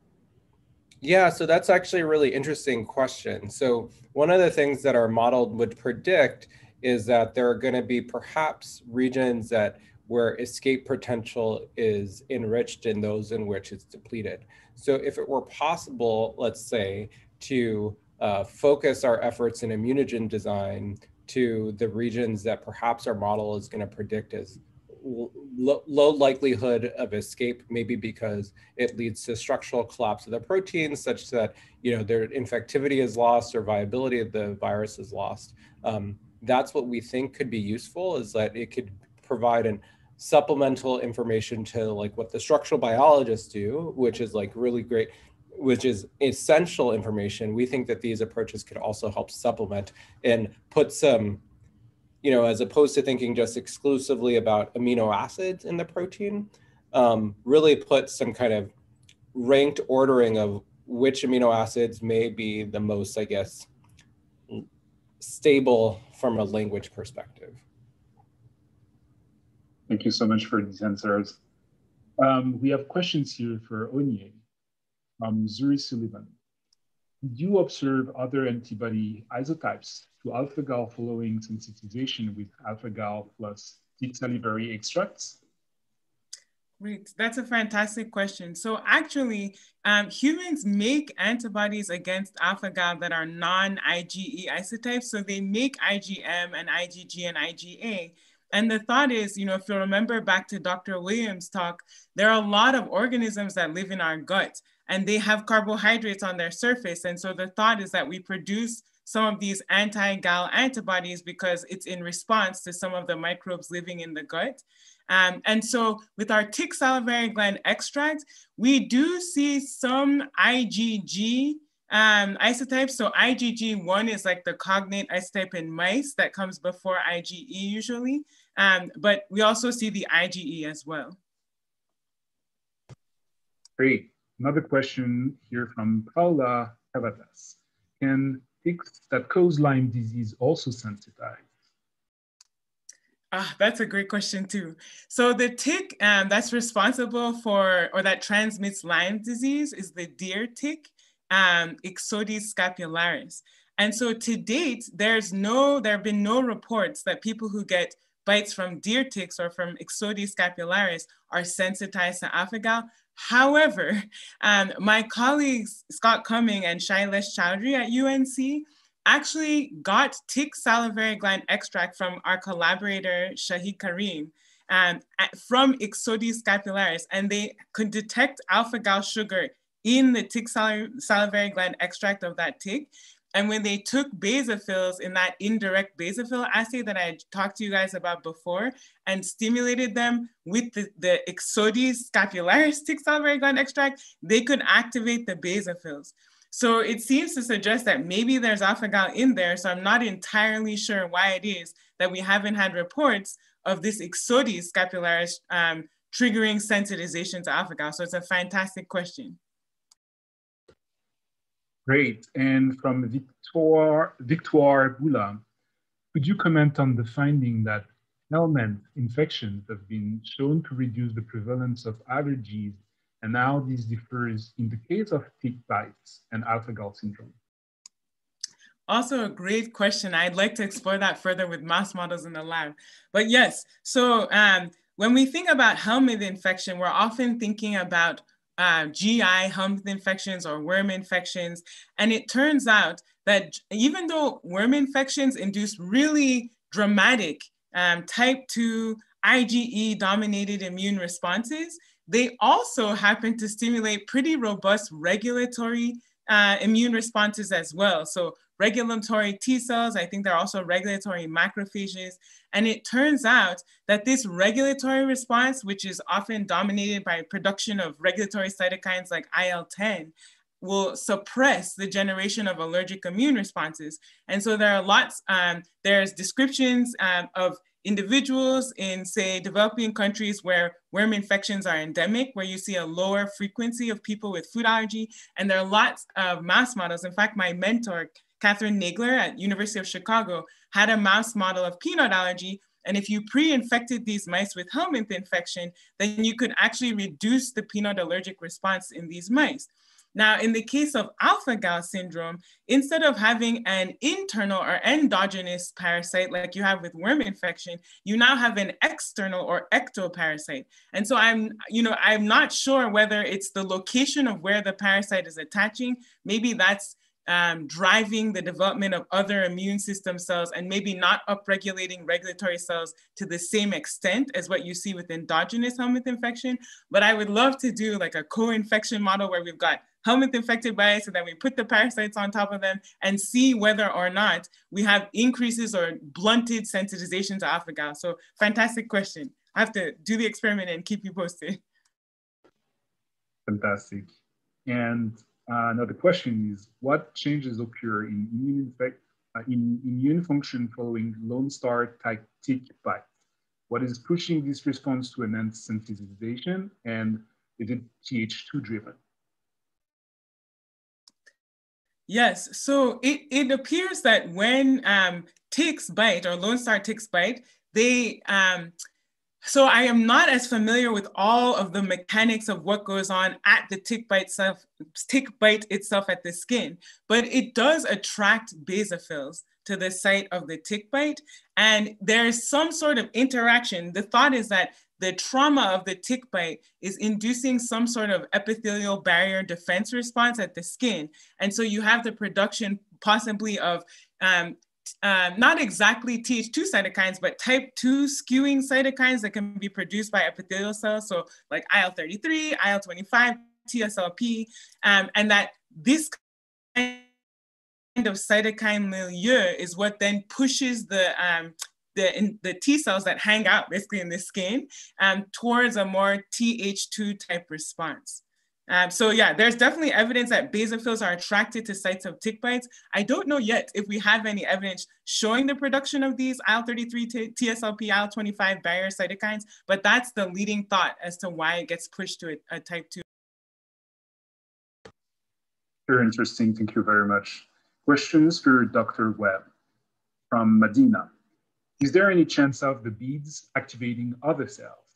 Yeah, so that's actually a really interesting question. So one of the things that our model would predict is that there are going to be perhaps regions that where escape potential is enriched in those in which it's depleted. So if it were possible, let's say, to uh, focus our efforts in immunogen design to the regions that perhaps our model is going to predict as low likelihood of escape, maybe because it leads to structural collapse of the proteins such that, you know, their infectivity is lost or viability of the virus is lost. Um, that's what we think could be useful is that it could provide an supplemental information to like what the structural biologists do, which is like really great, which is essential information. We think that these approaches could also help supplement and put some you know, as opposed to thinking just exclusively about amino acids in the protein, um, really put some kind of ranked ordering of which amino acids may be the most, I guess, stable from a language perspective. Thank you so much for these answers. Um, we have questions here for Onye from Zuri Sullivan. Did you observe other antibody isotypes to alpha-gal following sensitization with alpha-gal plus tick salivary extracts? Great, that's a fantastic question. So actually, um, humans make antibodies against alpha-gal that are non-IgE isotypes. So they make IgM and IgG and IgA. And the thought is, you know, if you remember back to Dr. Williams' talk, there are a lot of organisms that live in our gut and they have carbohydrates on their surface. And so the thought is that we produce some of these anti-gal antibodies because it's in response to some of the microbes living in the gut. Um, and so with our tick salivary gland extract, we do see some IgG um, isotypes. So IgG1 is like the cognate isotype in mice that comes before IgE usually. Um, but we also see the IgE as well. Great. Another question here from Paula Cavatas. Can ticks that cause Lyme disease also sensitize? Ah, that's a great question too. So the tick um, that's responsible for or that transmits Lyme disease is the deer tick, um, Ixodes scapularis. And so to date, there's no, there have been no reports that people who get bites from deer ticks or from Ixodes scapularis are sensitized to alpha-gal. However, um, my colleagues Scott Cumming and Shailesh Chowdhury at UNC actually got tick salivary gland extract from our collaborator Shahid Karim um, from Ixodes scapularis, and they could detect alpha-gal sugar in the tick sal salivary gland extract of that tick. And when they took basophils in that indirect basophil assay that I talked to you guys about before and stimulated them with the, the Ixodes scapularis tick salivary gland extract, they could activate the basophils. So it seems to suggest that maybe there's alpha-gal in there. So I'm not entirely sure why it is that we haven't had reports of this Ixodes scapularis um, triggering sensitization to alpha-gal. So it's a fantastic question. Great. And from Victor, Victoire Boula, could you comment on the finding that helminth infections have been shown to reduce the prevalence of allergies and how this differs in the case of tick bites and alpha-gal syndrome? Also a great question. I'd like to explore that further with mouse models in the lab. But yes, so um, when we think about helminth infection, we're often thinking about uh, GI helminth infections or worm infections. And it turns out that even though worm infections induce really dramatic um, type 2 IgE dominated immune responses, they also happen to stimulate pretty robust regulatory uh, immune responses as well. So regulatory T cells, I think there are also regulatory macrophages. And it turns out that this regulatory response, which is often dominated by production of regulatory cytokines like IL-10, will suppress the generation of allergic immune responses. And so there are lots, um, there's descriptions um, of individuals in, say, developing countries where worm infections are endemic, where you see a lower frequency of people with food allergy. And there are lots of mouse models. In fact, my mentor, Catherine Nagler at University of Chicago, had a mouse model of peanut allergy. And if you pre-infected these mice with helminth infection, then you could actually reduce the peanut allergic response in these mice. Now, in the case of alpha-gal syndrome, instead of having an internal or endogenous parasite like you have with worm infection, you now have an external or ectoparasite. And so I'm, you know, I'm not sure whether it's the location of where the parasite is attaching. Maybe that's um, driving the development of other immune system cells and maybe not upregulating regulatory cells to the same extent as what you see with endogenous helminth infection. But I would love to do like a co-infection model where we've got helminth infected mice and then we put the parasites on top of them and see whether or not we have increases or blunted sensitization to alpha-gal. So fantastic question. I have to do the experiment and keep you posted. Fantastic. And uh, now the question is, what changes occur in immune, uh, in immune function following Lone Star type tick bite? What is pushing this response to enhance sensitization and is it Th2 driven? Yes, so it, it appears that when um, ticks bite or Lone Star ticks bite, they um, so I am not as familiar with all of the mechanics of what goes on at the tick bite itself, tick bite itself at the skin, but it does attract basophils to the site of the tick bite. And there's some sort of interaction. The thought is that the trauma of the tick bite is inducing some sort of epithelial barrier defense response at the skin. And so you have the production possibly of um, um, not exactly Th2 cytokines, but type 2 skewing cytokines that can be produced by epithelial cells. So like IL-33, IL-25, TSLP, um, and that this kind of cytokine milieu is what then pushes the um, the, the T cells that hang out basically in the skin um, towards a more Th2 type response. Um, so yeah, there's definitely evidence that basophils are attracted to sites of tick bites. I don't know yet if we have any evidence showing the production of these IL-33, TSLP, IL-25 barrier cytokines, but that's the leading thought as to why it gets pushed to a, a type 2. Very interesting, thank you very much. Questions for Dr. Webb from Medina. Is there any chance of the beads activating other cells?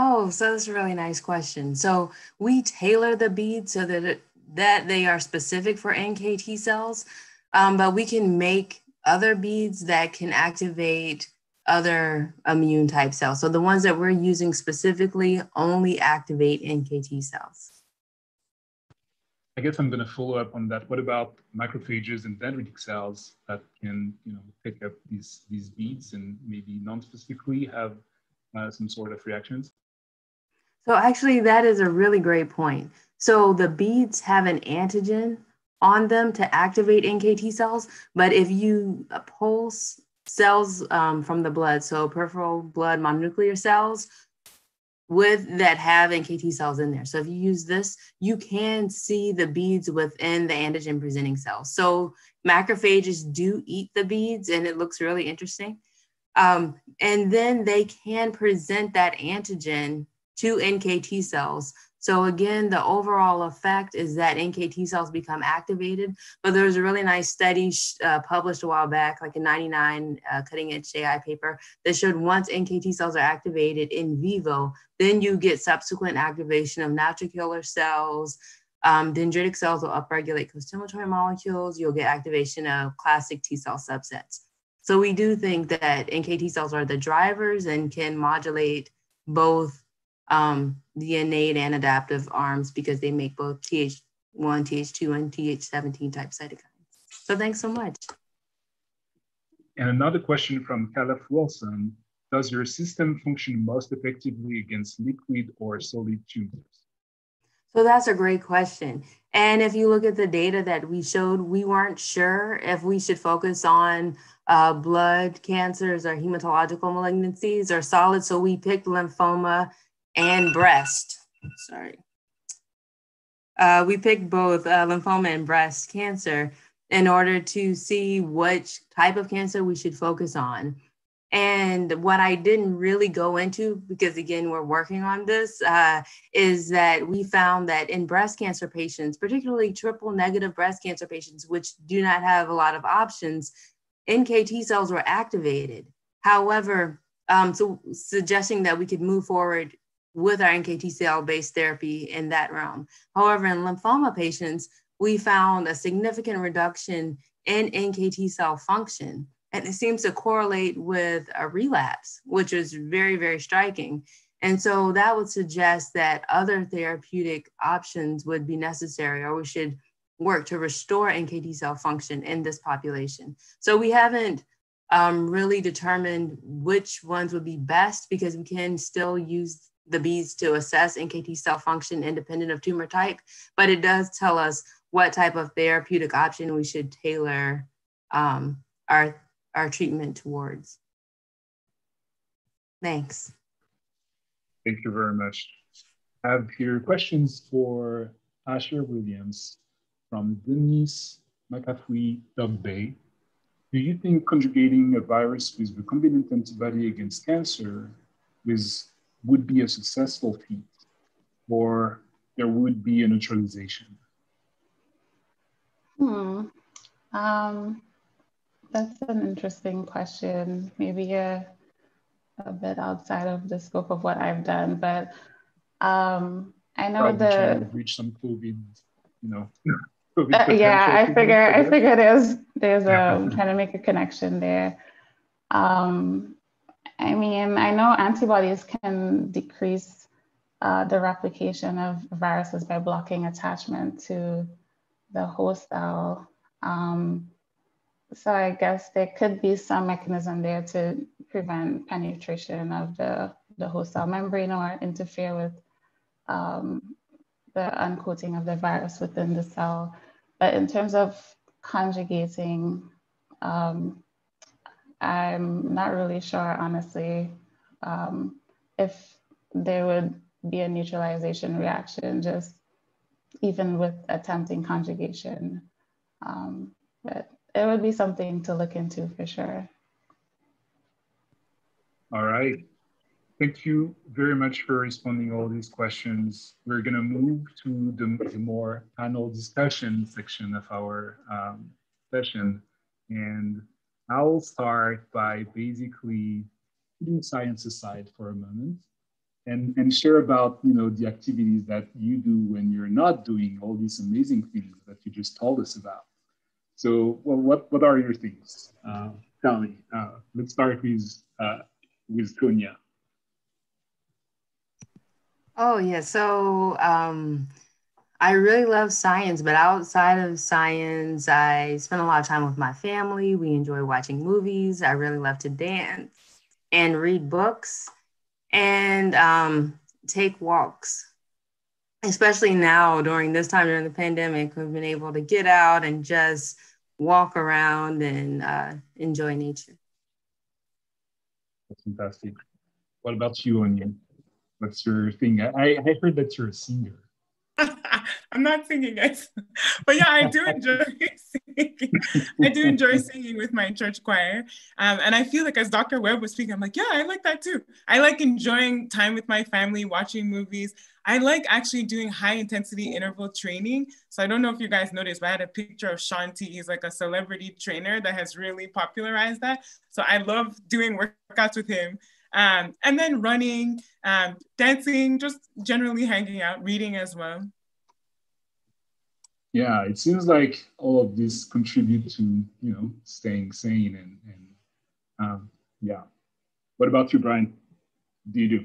Oh, so that's a really nice question. So we tailor the beads so that it, that they are specific for NKT cells, um, but we can make other beads that can activate other immune type cells. So the ones that we're using specifically only activate NKT cells. I guess I'm going to follow up on that. What about macrophages and dendritic cells that can, you know, pick up these these beads and maybe non-specifically have uh, some sort of reactions? So actually, that is a really great point. So the beads have an antigen on them to activate NKT cells, but if you pulse cells um, from the blood, so peripheral blood mononuclear cells, with that have NKT cells in there. So if you use this, you can see the beads within the antigen presenting cells. So macrophages do eat the beads and it looks really interesting. Um, and then they can present that antigen to NKT cells. So again, the overall effect is that NKT cells become activated. But there's a really nice study uh, published a while back, like a 99 uh, cutting edge AI paper, that showed once NKT cells are activated in vivo, then you get subsequent activation of natural killer cells. Um, dendritic cells will upregulate costimulatory molecules. You'll get activation of classic T cell subsets. So we do think that NKT cells are the drivers and can modulate both um, the innate and adaptive arms because they make both Th1, Th2, and Th17 type cytokines. So thanks so much. And another question from Caleb Wilson, does your system function most effectively against liquid or solid tumors? So that's a great question. And if you look at the data that we showed, we weren't sure if we should focus on uh, blood cancers or hematological malignancies or solid. So we picked lymphoma and breast. Sorry. Uh, we picked both uh, lymphoma and breast cancer in order to see which type of cancer we should focus on. And what I didn't really go into, because again, we're working on this, uh, is that we found that in breast cancer patients, particularly triple negative breast cancer patients, which do not have a lot of options, NKT cells were activated. However, um, so suggesting that we could move forward with our NKT cell based therapy in that realm. However, in lymphoma patients, we found a significant reduction in NKT cell function. And it seems to correlate with a relapse, which is very, very striking. And so that would suggest that other therapeutic options would be necessary, or we should work to restore NKT cell function in this population. So we haven't um, really determined which ones would be best because we can still use the beads to assess NKT cell function independent of tumor type, but it does tell us what type of therapeutic option we should tailor um, our, our treatment towards. Thanks. Thank you very much. I have here questions for Asher Williams from Denise McAfee Bay. Do you think conjugating a virus with recombinant antibody against cancer is, would be a successful feat, or there would be a neutralization? Hmm. Um, that's an interesting question. Maybe a, a bit outside of the scope of what I've done, but um, I know Probably the reach some COVID, you know. [laughs] Uh, yeah, I figure I figure there's there's a [laughs] um, trying to make a connection there. Um, I mean, I know antibodies can decrease uh, the replication of viruses by blocking attachment to the host cell. Um, so I guess there could be some mechanism there to prevent penetration of the, the host cell membrane or interfere with um, the uncoating of the virus within the cell. But in terms of conjugating, um, I'm not really sure, honestly, um, if there would be a neutralization reaction just even with attempting conjugation. Um, but it would be something to look into for sure. All right. Thank you very much for responding all these questions. We're going to move to the, the, more panel discussion section of our um, session. And I'll start by basically putting science aside for a moment and, and share about you know the activities that you do when you're not doing all these amazing things that you just told us about. So well, what, what are your things? Uh, tell me. Uh, let's start with, uh, with Tonya. Oh yeah, so um, I really love science, but outside of science, I spend a lot of time with my family. We enjoy watching movies. I really love to dance and read books and um, take walks. Especially now during this time during the pandemic, we've been able to get out and just walk around and uh, enjoy nature. That's fantastic. What about you, Onyi? What's your thing? I, I heard that you're a singer. [laughs] I'm not singing, guys. [laughs] But yeah, I do enjoy [laughs] singing. I do enjoy singing with my church choir. Um, and I feel like as Dr. Webb was speaking, I'm like, yeah, I like that too. I like enjoying time with my family, watching movies. I like actually doing high intensity interval training. So I don't know if you guys noticed, but I had a picture of Shaun T. He's like a celebrity trainer that has really popularized that. So I love doing workouts with him. Um, and then running, um, dancing, just generally hanging out, reading as well. Yeah, it seems like all of this contribute to you know staying sane and and um, yeah. What about you, Bryan? What do you do?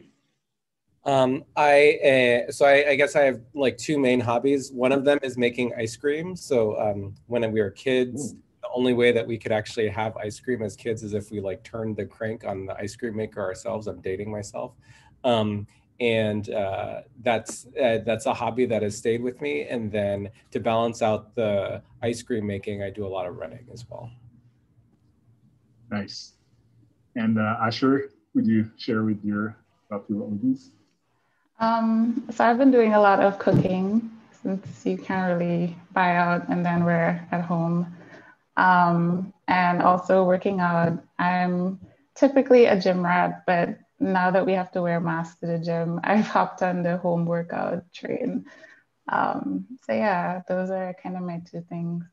Um, I uh, so I, I, guess I have like two main hobbies. One of them is making ice cream. So um, when we were kids, Ooh only way that we could actually have ice cream as kids is if we like turned the crank on the ice cream maker ourselves. I'm dating myself. Um, and uh, that's uh, that's a hobby that has stayed with me. And then to balance out the ice cream making, I do a lot of running as well. Nice. And uh, Asher, would you share with your about your hobbies? Um, so I've been doing a lot of cooking since you can't really buy out, and then we're at home um, and also working out. I'm typically a gym rat, but now that we have to wear masks to the gym, [laughs] I've hopped on the home workout train. Um, so yeah, those are kind of my two things.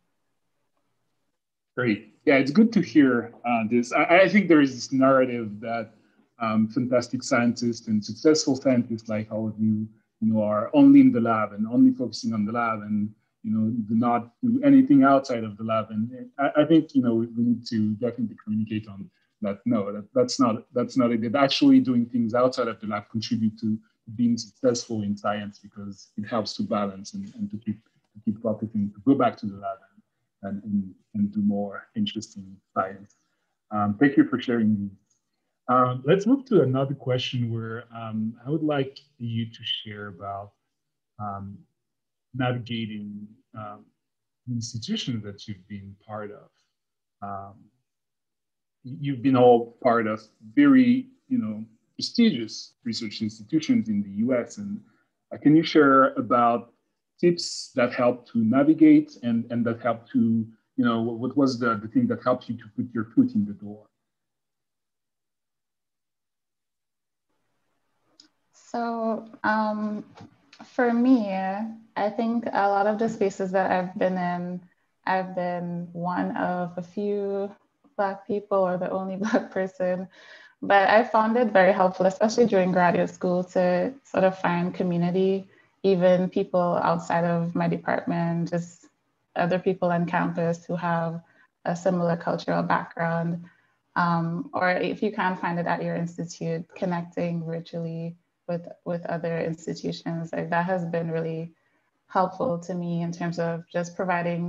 Great. Yeah, it's good to hear uh, this. I, I, think there is this narrative that um, fantastic scientists and successful scientists like all of you, you know, are only in the lab and only focusing on the lab and, you know, do not do anything outside of the lab. And I, I think, you know, we, need to definitely communicate on that. No, that, that's not, that's not it. That Actually doing things outside of the lab contribute to being successful in science because it helps to balance and, and to keep, to keep focusing, to go back to the lab and, and, and do more interesting science. Um, thank you for sharing these. Um, let's move to another question where um, I would like you to share about um, navigating um, institutions that you've been part of. Um, you've been all part of very, you know, prestigious research institutions in the US. And uh, can you share about tips that help to navigate and, and that help to, you know, what was the, the thing that helped you to put your foot in the door? So um, for me, I think a lot of the spaces that I've been in, I've been one of a few Black people or the only [laughs] Black person. But I found it very helpful, especially during graduate school, to sort of find community, even people outside of my department, just other people on campus who have a similar cultural background. Um, or if you can't find it at your institute, connecting virtually with with other institutions. Like that has been really helpful to me in terms of just providing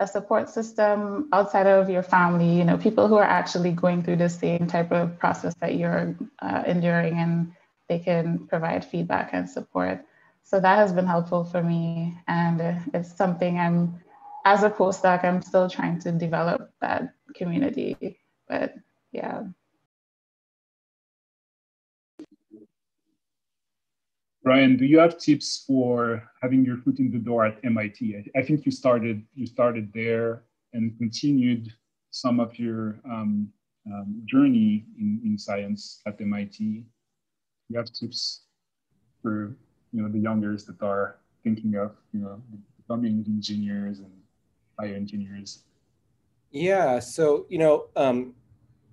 a support system outside of your family you know people who are actually going through the same type of process that you're uh, enduring and they can provide feedback and support. So that has been helpful for me and it's something i'm as a postdoc i'm still trying to develop that community. But yeah Bryan, do you have tips for having your foot in the door at MIT? I, I think you started you started there and continued some of your um, um, journey in, in science at MIT. Do you have tips for you know the youngers that are thinking of you know becoming engineers and bioengineers? Yeah, so you know, um,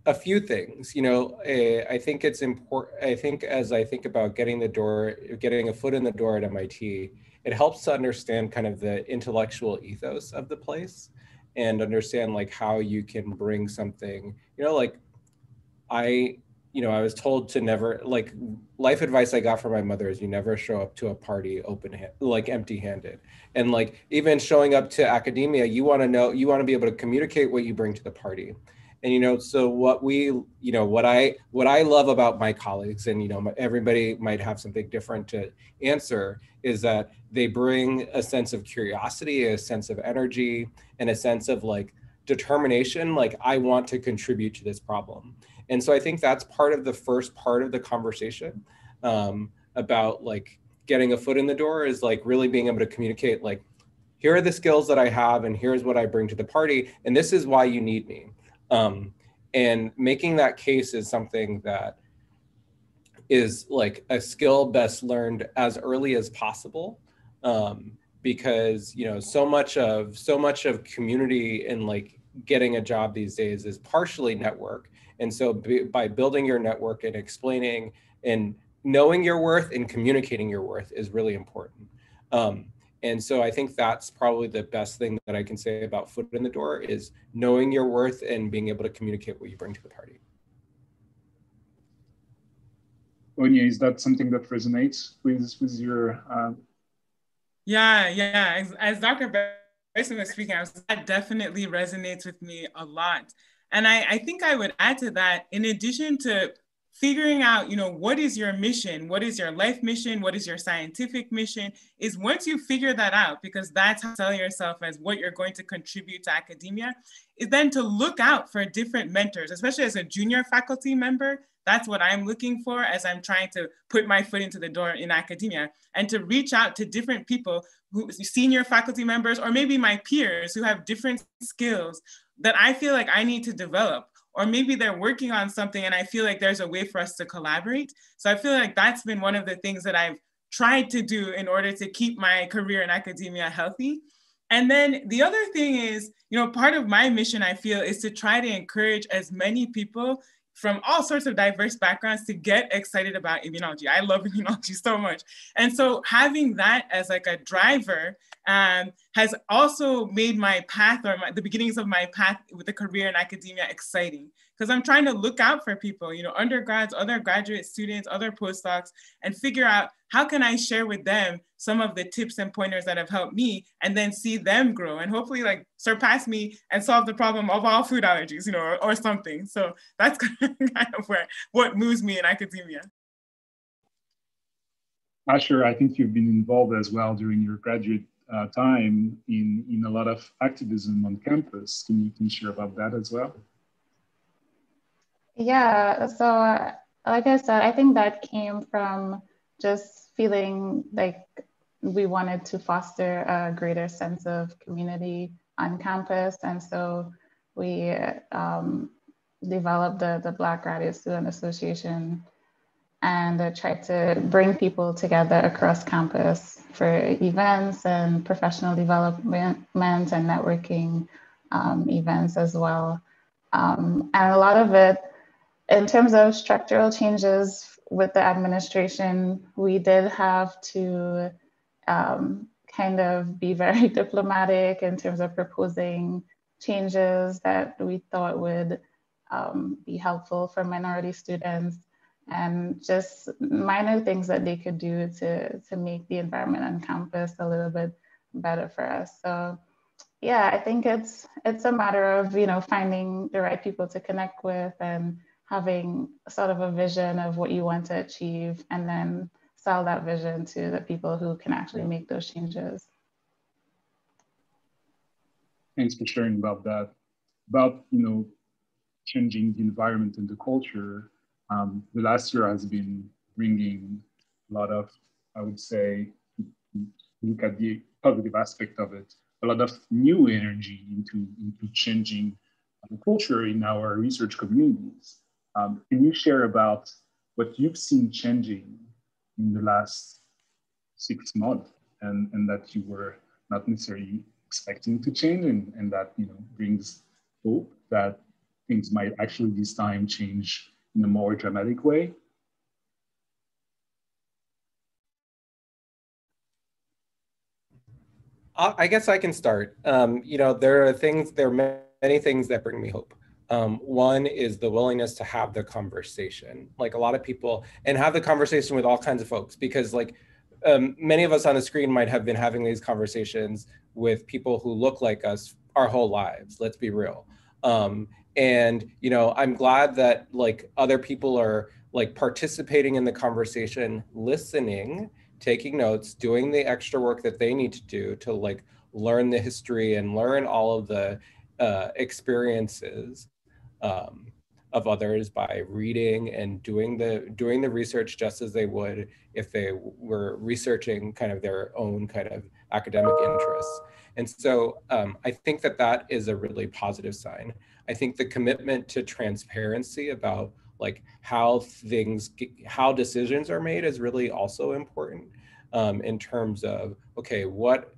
a few things you know eh, i think it's important i think as i think about getting the door getting a foot in the door at mit it helps to understand kind of the intellectual ethos of the place and understand like how you can bring something you know like i you know i was told to never like life advice i got from my mother is you never show up to a party open hand like empty handed and like even showing up to academia you want to know you want to be able to communicate what you bring to the party and you know so what we you know what i what i love about my colleagues and you know everybody might have something different to answer is that they bring a sense of curiosity a sense of energy and a sense of like determination like i want to contribute to this problem. And so i think that's part of the first part of the conversation um, about like getting a foot in the door is like really being able to communicate like here are the skills that i have and here's what i bring to the party and this is why you need me um, and making that case is something that is like a skill best learned as early as possible. Um, because you know so much of so much of community and like getting a job these days is partially network. And so by building your network and explaining and knowing your worth and communicating your worth is really important. Um, and so I think that's probably the best thing that I can say about foot in the door is knowing your worth and being able to communicate what you bring to the party. Onya, is that something that resonates with, with your? Uh... Yeah, yeah. As, as Dr. Bryson was speaking, was, that definitely resonates with me a lot. And I, I think I would add to that, in addition to figuring out you know what is your mission? What is your life mission? What is your scientific mission? Is once you figure that out because that's how tell yourself as what you're going to contribute to academia is then to look out for different mentors especially as a junior faculty member. That's what i'm looking for as i'm trying to put my foot into the door in academia and to reach out to different people who senior faculty members or maybe my peers who have different skills that i feel like i need to develop or maybe they're working on something and I feel like there's a way for us to collaborate. So I feel like that's been one of the things that I've tried to do in order to keep my career in academia healthy. And then the other thing is, you know, part of my mission, I feel, is to try to encourage as many people from all sorts of diverse backgrounds to get excited about immunology. I love [laughs] immunology so much. And so having that as like a driver um, has also made my path or my, the beginnings of my path with a career in academia exciting because I'm trying to look out for people, you know, undergrads, other graduate students, other postdocs, and figure out how can I share with them some of the tips and pointers that have helped me and then see them grow and hopefully like surpass me and solve the problem of all food allergies, you know, or, or something. So that's [laughs] kind of where what moves me in academia. Asher, I think you've been involved as well during your graduate uh, time in, in a lot of activism on campus. Can you, can share about that as well? Yeah, so like I said, I think that came from just feeling like we wanted to foster a greater sense of community on campus. And so we um, developed the, the Black Graduate Student Association and uh, tried to bring people together across campus for events and professional development and networking um, events as well. Um, and a lot of it, in terms of structural changes with the administration, we did have to um, kind of be very [laughs] diplomatic in terms of proposing changes that we thought would um, be helpful for minority students and just minor things that they could do to, to make the environment on campus a little bit better for us. So yeah, I think it's it's a matter of, you know, finding the right people to connect with and having sort of a vision of what you want to achieve and then sell that vision to the people who can actually make those changes. Thanks for sharing about that. About, you know, changing the environment and the culture, um, the last year has been bringing a lot of, I would say, look at the positive aspect of it, a lot of new energy into, into changing the culture in our research communities. Um, can you share about what you've seen changing in the last six months and, and that you were not necessarily expecting to change and, and that you know brings hope that things might actually this time change in a more dramatic way. I guess I can start. Um, you know, there are things, there are many things that bring me hope. Um, one is the willingness to have the conversation. Like a lot of people, and have the conversation with all kinds of folks, because like um, many of us on the screen might have been having these conversations with people who look like us our whole lives. Let's be real. Um, and you know i'm glad that like other people are like participating in the conversation listening taking notes doing the extra work that they need to do to like learn the history and learn all of the uh, experiences um, of others by reading and doing the doing the research just as they would if they were researching kind of their own kind of academic interests. And so um, i think that that is a really positive sign. I think the commitment to transparency about like how things, how decisions are made is really also important um, in terms of, okay, what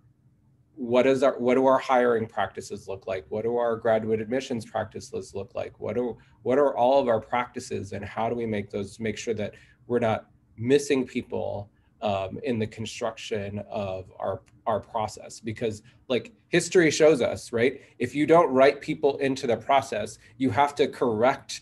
what is our what do our hiring practices look like? What do our graduate admissions practices look like? What are what are all of our practices and how do we make those make sure that we're not missing people um, in the construction of our our process? Because like history shows us right? If you don't write people into the process you have to correct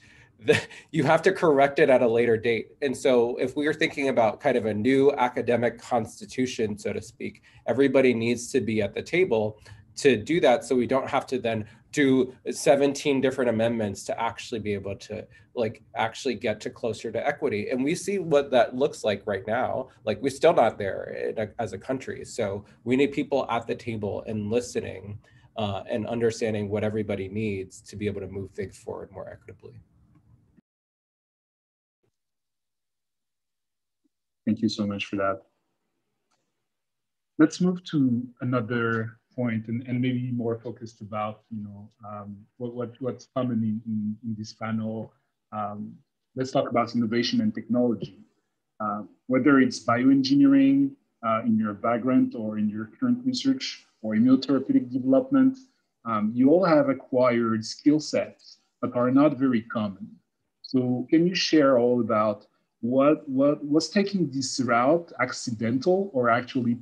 you have to correct it at a later date. And so if we are thinking about kind of a new academic constitution so to speak everybody needs to be at the table to do that. So we don't have to then do 17 different amendments to actually be able to like actually get to closer to equity. And we see what that looks like right now. Like we're still not there as a country. So we need people at the table and listening uh, and understanding what everybody needs to be able to move things forward more equitably thank you so much for that let's move to another point and, and maybe more focused about you know um, what, what what's common in, in, in this panel. Um, let's talk about innovation and technology. Uh, whether it's bioengineering uh, in your background or in your current research or immunotherapeutic development, um, you all have acquired skill sets that are not very common. So can you share all about what, what was taking this route accidental or actually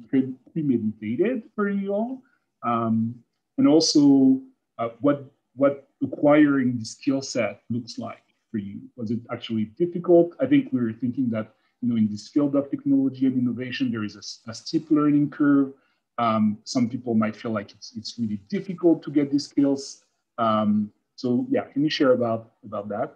premeditated for you all? Um, and also uh, what, what acquiring the skill set looks like for you. Was it actually difficult? I think we were thinking that you know, in this field of technology and innovation, there is a, a steep learning curve. Um, some people might feel like it's, it's really difficult to get these skills. Um, so yeah, can you share about, about that?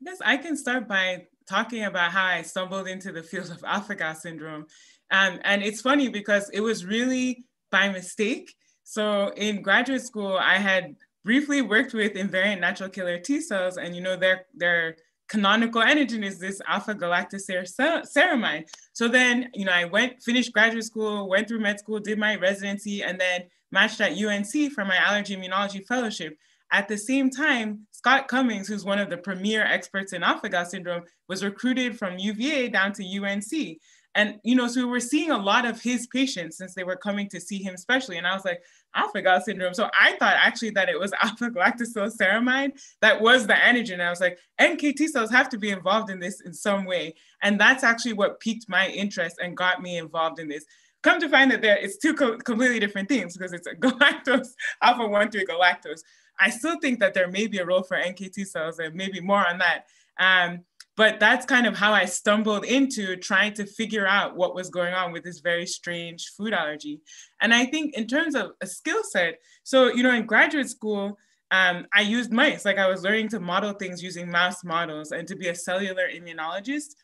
Yes, I can start by talking about how I stumbled into the field of alpha-gal syndrome. Um, and it's funny because it was really by mistake. So in graduate school, I had briefly worked with invariant natural killer T cells, and you know their their canonical antigen is this alpha galactosylceramide. So then, you know, I went, finished graduate school, went through med school, did my residency, and then matched at UNC for my allergy immunology fellowship. At the same time, Scott Commins, who's one of the premier experts in alpha-gal syndrome, was recruited from UVA down to UNC. And, you know, so we were seeing a lot of his patients since they were coming to see him especially. And I was like, alpha-gal syndrome. So I thought actually that it was [laughs] alpha-galactosyl that was the antigen. I was like, NKT cells have to be involved in this in some way. And that's actually what piqued my interest and got me involved in this. Come to find that there, it's two co completely different things because it's a [laughs] galactose, alpha one three galactose. I still think that there may be a role for NKT cells and maybe more on that. Um, but that's kind of how I stumbled into trying to figure out what was going on with this very strange food allergy. And I think in terms of a skill set, so, you know, in graduate school, um, I used mice, like I was learning to model things using mouse models and to be a cellular immunologist.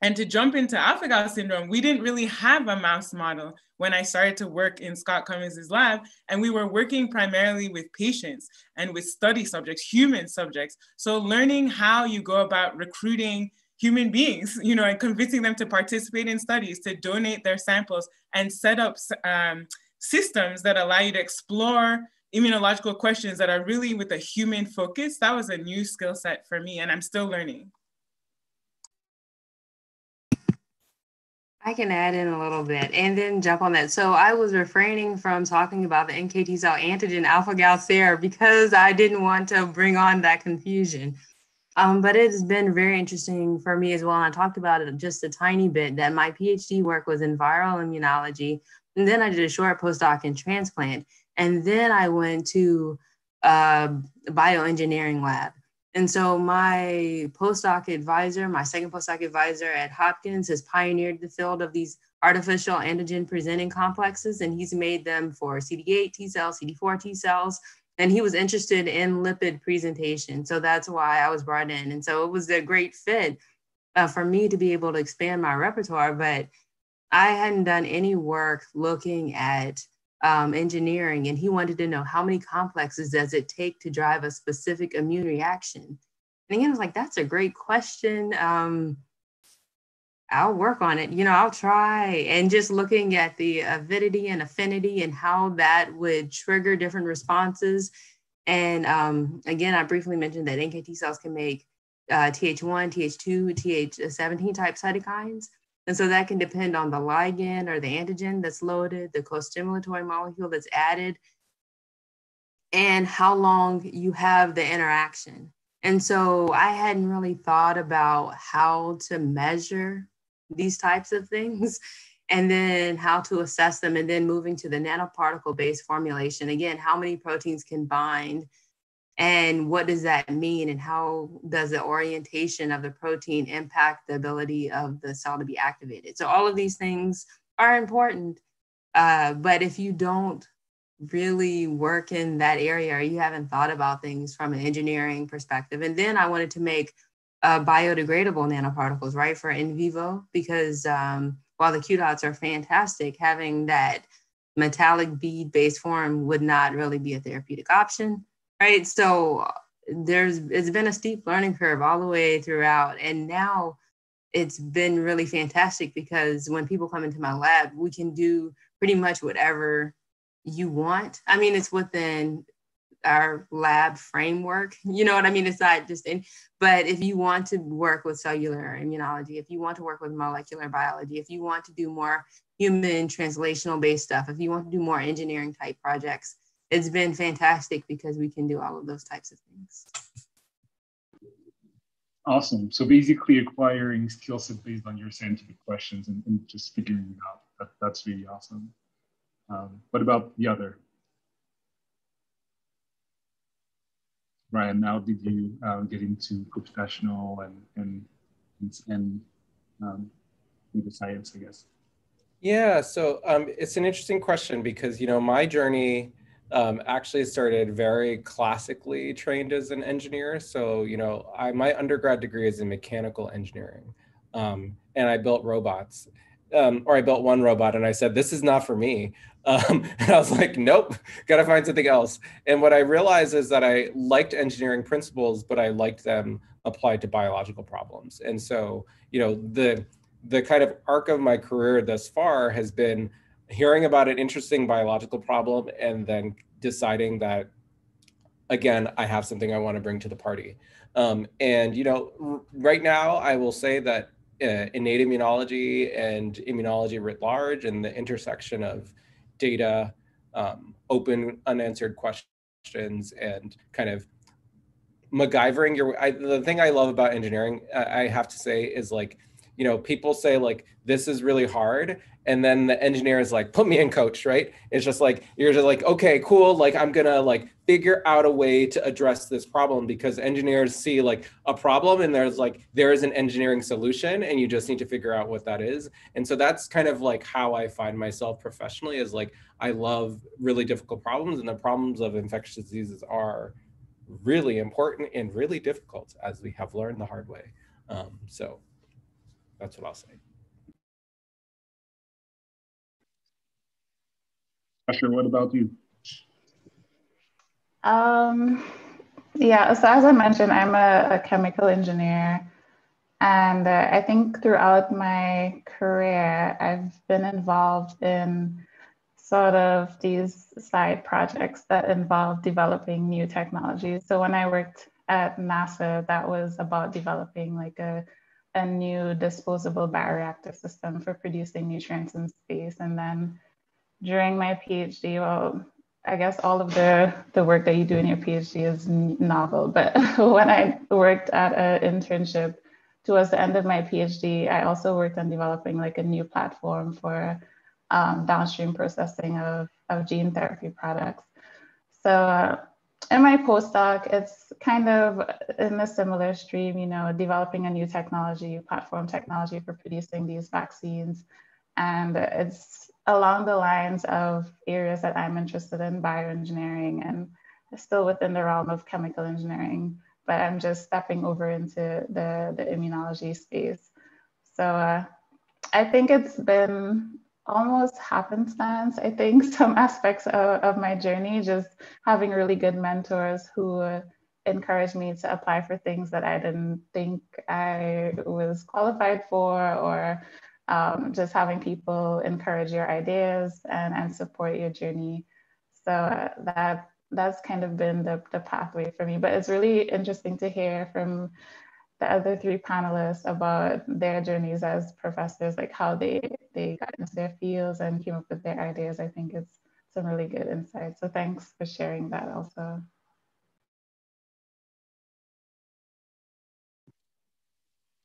And to jump into alpha-gal syndrome, we didn't really have a mouse model when I started to work in Scott Commins' lab. And we were working primarily with patients and with study subjects, human subjects. So learning how you go about recruiting human beings, [laughs] you know, and convincing them to participate in studies, to donate their samples and set up um, systems that allow you to explore immunological questions that are really with a human focus. That was a new skill set for me and I'm still learning. I can add in a little bit and then jump on that. So I was refraining from talking about the NKT cell antigen alpha gal because I didn't want to bring on that confusion. Um, but it has been very interesting for me as well. And I talked about it just a tiny bit that my PhD work was in viral immunology. And then I did a short postdoc in transplant. And then I went to a bioengineering lab. And so my postdoc advisor, my second postdoc advisor at Hopkins has pioneered the field of these artificial antigen presenting complexes, and he's made them for CD8 T cells, CD4 T cells, and he was interested in lipid presentation. So that's why I was brought in. And so it was a great fit uh, for me to be able to expand my repertoire, but I hadn't done any work looking at um, engineering, and he wanted to know how many complexes does it take to drive a specific immune reaction. And again, I was like, that's a great question. Um, I'll work on it. You know, I'll try. And just looking at the avidity and affinity and how that would trigger different responses. And um, again, I briefly mentioned that NKT cells can make uh, Th1, Th2, Th17 type cytokines. And so that can depend on the ligand or the antigen that's loaded, the co-stimulatory molecule that's added, and how long you have the interaction. And so I hadn't really thought about how to measure these types of things [laughs] and then how to assess them and then moving to the nanoparticle based formulation. Again, how many proteins can bind and what does that mean and how does the orientation of the protein impact the ability of the cell to be activated? So all of these things are important uh, but if you don't really work in that area or you haven't thought about things from an engineering perspective and then i wanted to make uh, biodegradable nanoparticles right for in vivo because um, while the q dots are fantastic having that metallic bead based form would not really be a therapeutic option right? So there's it's been a steep learning curve all the way throughout, and now it's been really fantastic because when people come into my lab, we can do pretty much whatever you want. I mean, it's within our lab framework. [laughs] You know what I mean? It's not just in, but if you want to work with cellular immunology, if you want to work with molecular biology, if you want to do more human translational based stuff, if you want to do more engineering type projects, it's been fantastic because we can do all of those types of things. Awesome. So basically acquiring skill set based on your scientific questions and, and just figuring it out. That, that's really awesome. Um, what about the other? Bryan, now did you uh, get into professional and, and, and um, the science, I guess? Yeah, so um, it's an interesting question because, you know, my journey um, actually started very classically trained as an engineer. So, you know, I, my undergrad degree is in mechanical engineering um, and I built robots. Um, or I built one robot and I said, this is not for me. [laughs] Um, and I was like, nope, got to find something else. And what I realized is that I liked engineering principles, but I liked them applied to biological problems. And so, you know, the the kind of arc of my career thus far has been hearing about an interesting biological problem and then deciding that again i have something i want to bring to the party. Um, and you know right now i will say that uh, innate immunology and immunology writ large and the intersection of data um, open unanswered questions and kind of MacGyvering your I, the thing I love about engineering, I have to say, is like you know, people say like, this is really hard. And then the engineer is like, put me in coach, right? It's just like, you're just like, okay, cool. Like, I'm to like figure out a way to address this problem because engineers see like a problem and there's like, there is an engineering solution and you just need to figure out what that is. And so that's kind of like how I find myself professionally is like, I love really difficult problems and the problems of infectious diseases are really important and really difficult as we have learned the hard way. Um, so that's what I'll say. Asher, what about you? Um, yeah, so as I mentioned, I'm a, a chemical engineer. And uh, I think throughout my career, I've been involved in sort of these side projects that involve developing new technologies. So when I worked at NASA, that was about developing like a a new disposable bioreactor system for producing nutrients in space. And then during my PhD, well, I guess all of the, the work that you do in your PhD is novel, but [laughs] when I worked at an internship towards the end of my PhD, I also worked on developing like a new platform for um, downstream processing of, of gene therapy products. So uh, in my postdoc, it's kind of in a similar stream, you know, developing a new technology, platform technology for producing these vaccines. And it's along the lines of areas that I'm interested in, bioengineering, and still within the realm of chemical engineering, but I'm just stepping over into the, the immunology space. So uh, I think it's been almost happenstance, I think, [laughs] some aspects of, of my journey, just having really good mentors who encouraged me to apply for things that I didn't think I was qualified for, or um, just having people encourage your ideas and, and support your journey. So uh, that that's kind of been the, the pathway for me. But it's really interesting to hear from the other three panelists about their journeys as professors, like how they, they got into their fields and came up with their ideas. I think it's some really good insight. So thanks for sharing that also.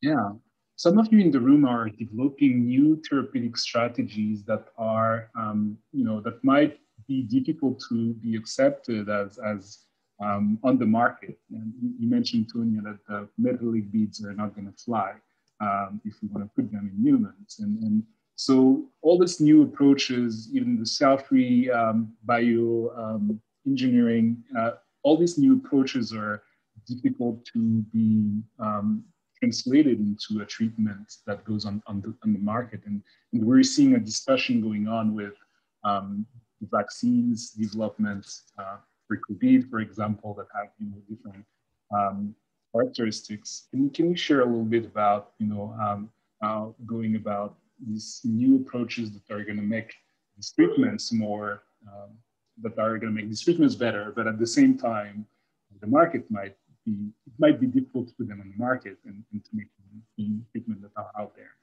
Yeah, some of you in the room are developing new therapeutic strategies that are, um, you know, that might be difficult to be accepted as, as um, on the market. And you mentioned, Tonya, that the metallic beads are not going to fly um, if we want to put them in humans. And, and so all these new approaches, even the cell-free um, bio um, uh, all these new approaches are difficult to be um, translated into a treatment that goes on, on, the, on the market. And, and, we're seeing a discussion going on with um, vaccines development uh, for COVID, for example, that have you know different um, characteristics. Can you, can you share a little bit about you know um, uh, going about these new approaches that are going to make these treatments more um, that are going to make these treatments better, but at the same time, the market might be it might be difficult to put them on the market and, and to make them treatment that are out there.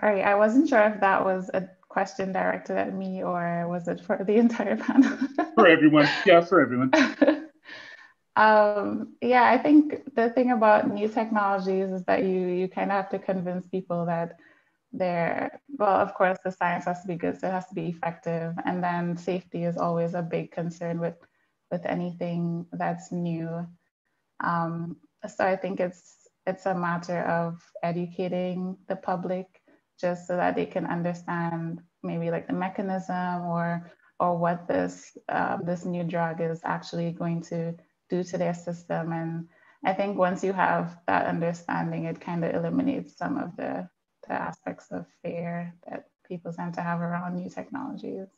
Sorry, I wasn't sure if that was a question directed at me or was it for the entire [laughs] panel? for everyone. Yeah, for everyone. [laughs] um, yeah, I think the thing about new technologies is that you you kind of have to convince people that they're well, of course, the science has to be good, so it has to be effective, and then safety is always a big concern with with anything that's new. Um, so I think it's it's a matter of educating the public just so that they can understand maybe like the mechanism or or what this um, this new drug is actually going to do to their system. And I think once you have that understanding, it kind of eliminates some of the, the aspects of fear that people tend to have around new technologies.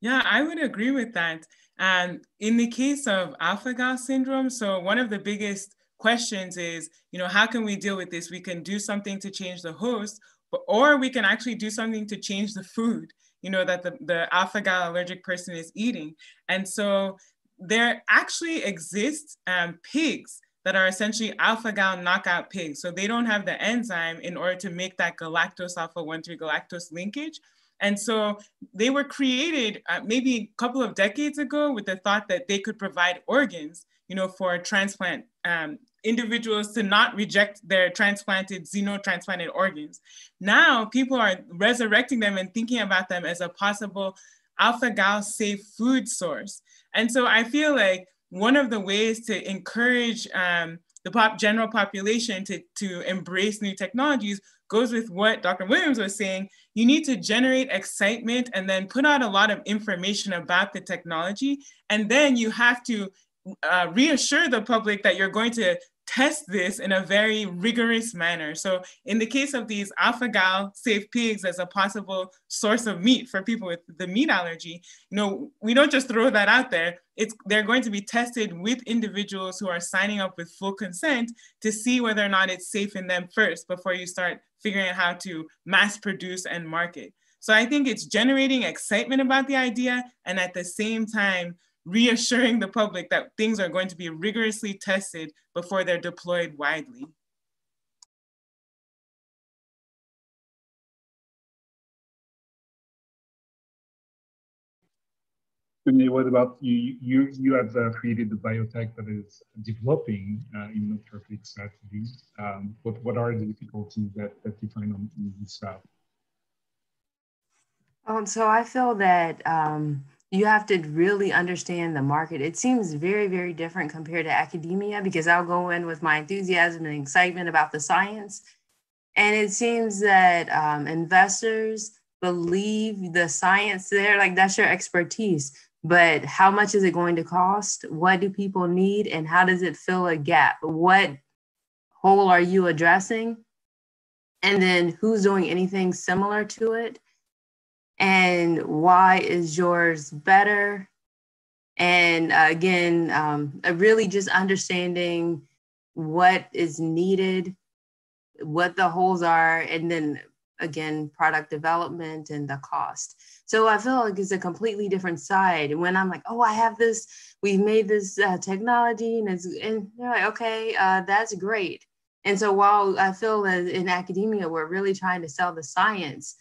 Yeah, I would agree with that. And in the case of alpha-gal syndrome, so one of the biggest questions is, you know, how can we deal with this? We can do something to change the host, but, or we can actually do something to change the food, you know, that the, the alpha-gal allergic person is eating. And so there actually exist um, pigs that are essentially alpha-gal knockout pigs. So they don't have the enzyme in order to make that galactose alpha 1,3 galactose linkage. And so they were created uh, maybe a couple of decades ago with the thought that they could provide organs, you know, for transplant um, individuals to not reject their transplanted, xenotransplanted organs. Now people are resurrecting them and thinking about them as a possible alpha-gal safe food source. And so I feel like one of the ways to encourage um, the pop general population to, to embrace new technologies goes with what Dr. Williams was saying. You need to generate excitement and then put out a lot of information about the technology. And then you have to uh, reassure the public that you're going to test this in a very rigorous manner. So in the case of these alpha-gal safe pigs as a possible source of meat for people with the meat allergy, you know, we don't just throw that out there. It's they're going to be tested with individuals who are signing up with full consent to see whether or not it's safe in them first before you start figuring out how to mass produce and market. So I think it's generating excitement about the idea and at the same time reassuring the public that things are going to be rigorously tested before they're deployed widely. what about you? You you have uh, created the biotech that is developing uh, immunotherapeutic strategies. Um, what what are the difficulties that that you find on this route? Um, so I feel that um, you have to really understand the market. It seems very, very different compared to academia because I'll go in with my enthusiasm and excitement about the science. And it seems that um, investors believe the science there, like that's your expertise. But how much is it going to cost? What do people need? And how does it fill a gap? What hole are you addressing? And then who's doing anything similar to it? And why is yours better? And uh, again um, really just understanding what is needed what the holes are and then again product development and the cost. So i feel like it's a completely different side. And when i'm like oh i have this we've made this uh, technology and it's and they're like okay uh, that's great. And so while i feel that in academia we're really trying to sell the science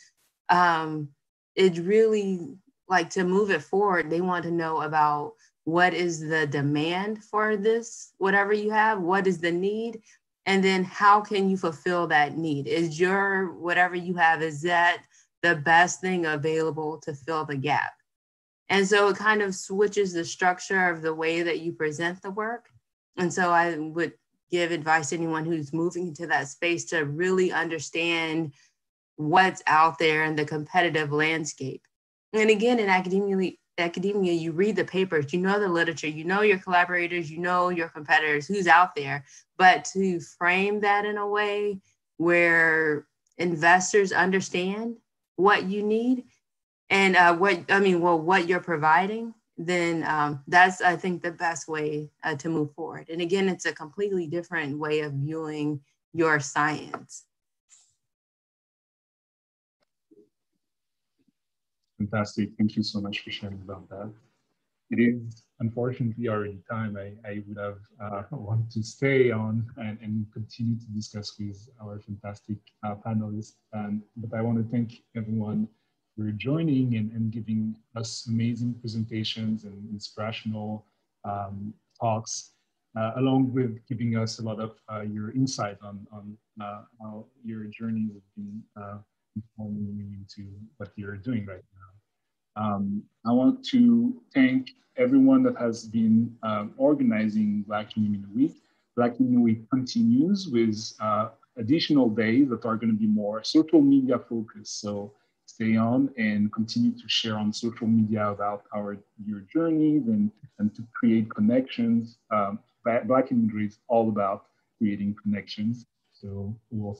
um, it really like to move it forward they want to know about what is the demand for this whatever you have what is the need and then how can you fulfill that need? Is your whatever you have is that the best thing available to fill the gap? And so it kind of switches the structure of the way that you present the work. And so i would give advice to anyone who's moving into that space to really understand what's out there in the competitive landscape. And again, in academia, academia, you read the papers, you know the literature, you know your collaborators, you know your competitors, who's out there. But to frame that in a way where investors understand what you need and uh, what I mean, well, what you're providing, then um, that's I think the best way uh, to move forward. And again, it's a completely different way of viewing your science. Fantastic. Thank you so much for sharing about that. It is unfortunately already time. I, I would have uh, [laughs] wanted to stay on and, and continue to discuss with our fantastic uh, panelists. And, but I want to thank everyone for joining and, and giving us amazing presentations and inspirational um, talks, uh, along with giving us a lot of uh, your insight on, on uh, how your journeys have been uh, informing you into what you're doing right now. Um, I want to thank everyone that has been um, organizing Black In Immuno Week. Black In Immuno Week continues with uh, additional days that are going to be more social media focused. So stay on and continue to share on social media about our your journeys and, and to create connections. Um, Black In Immuno is all about creating connections. So we'll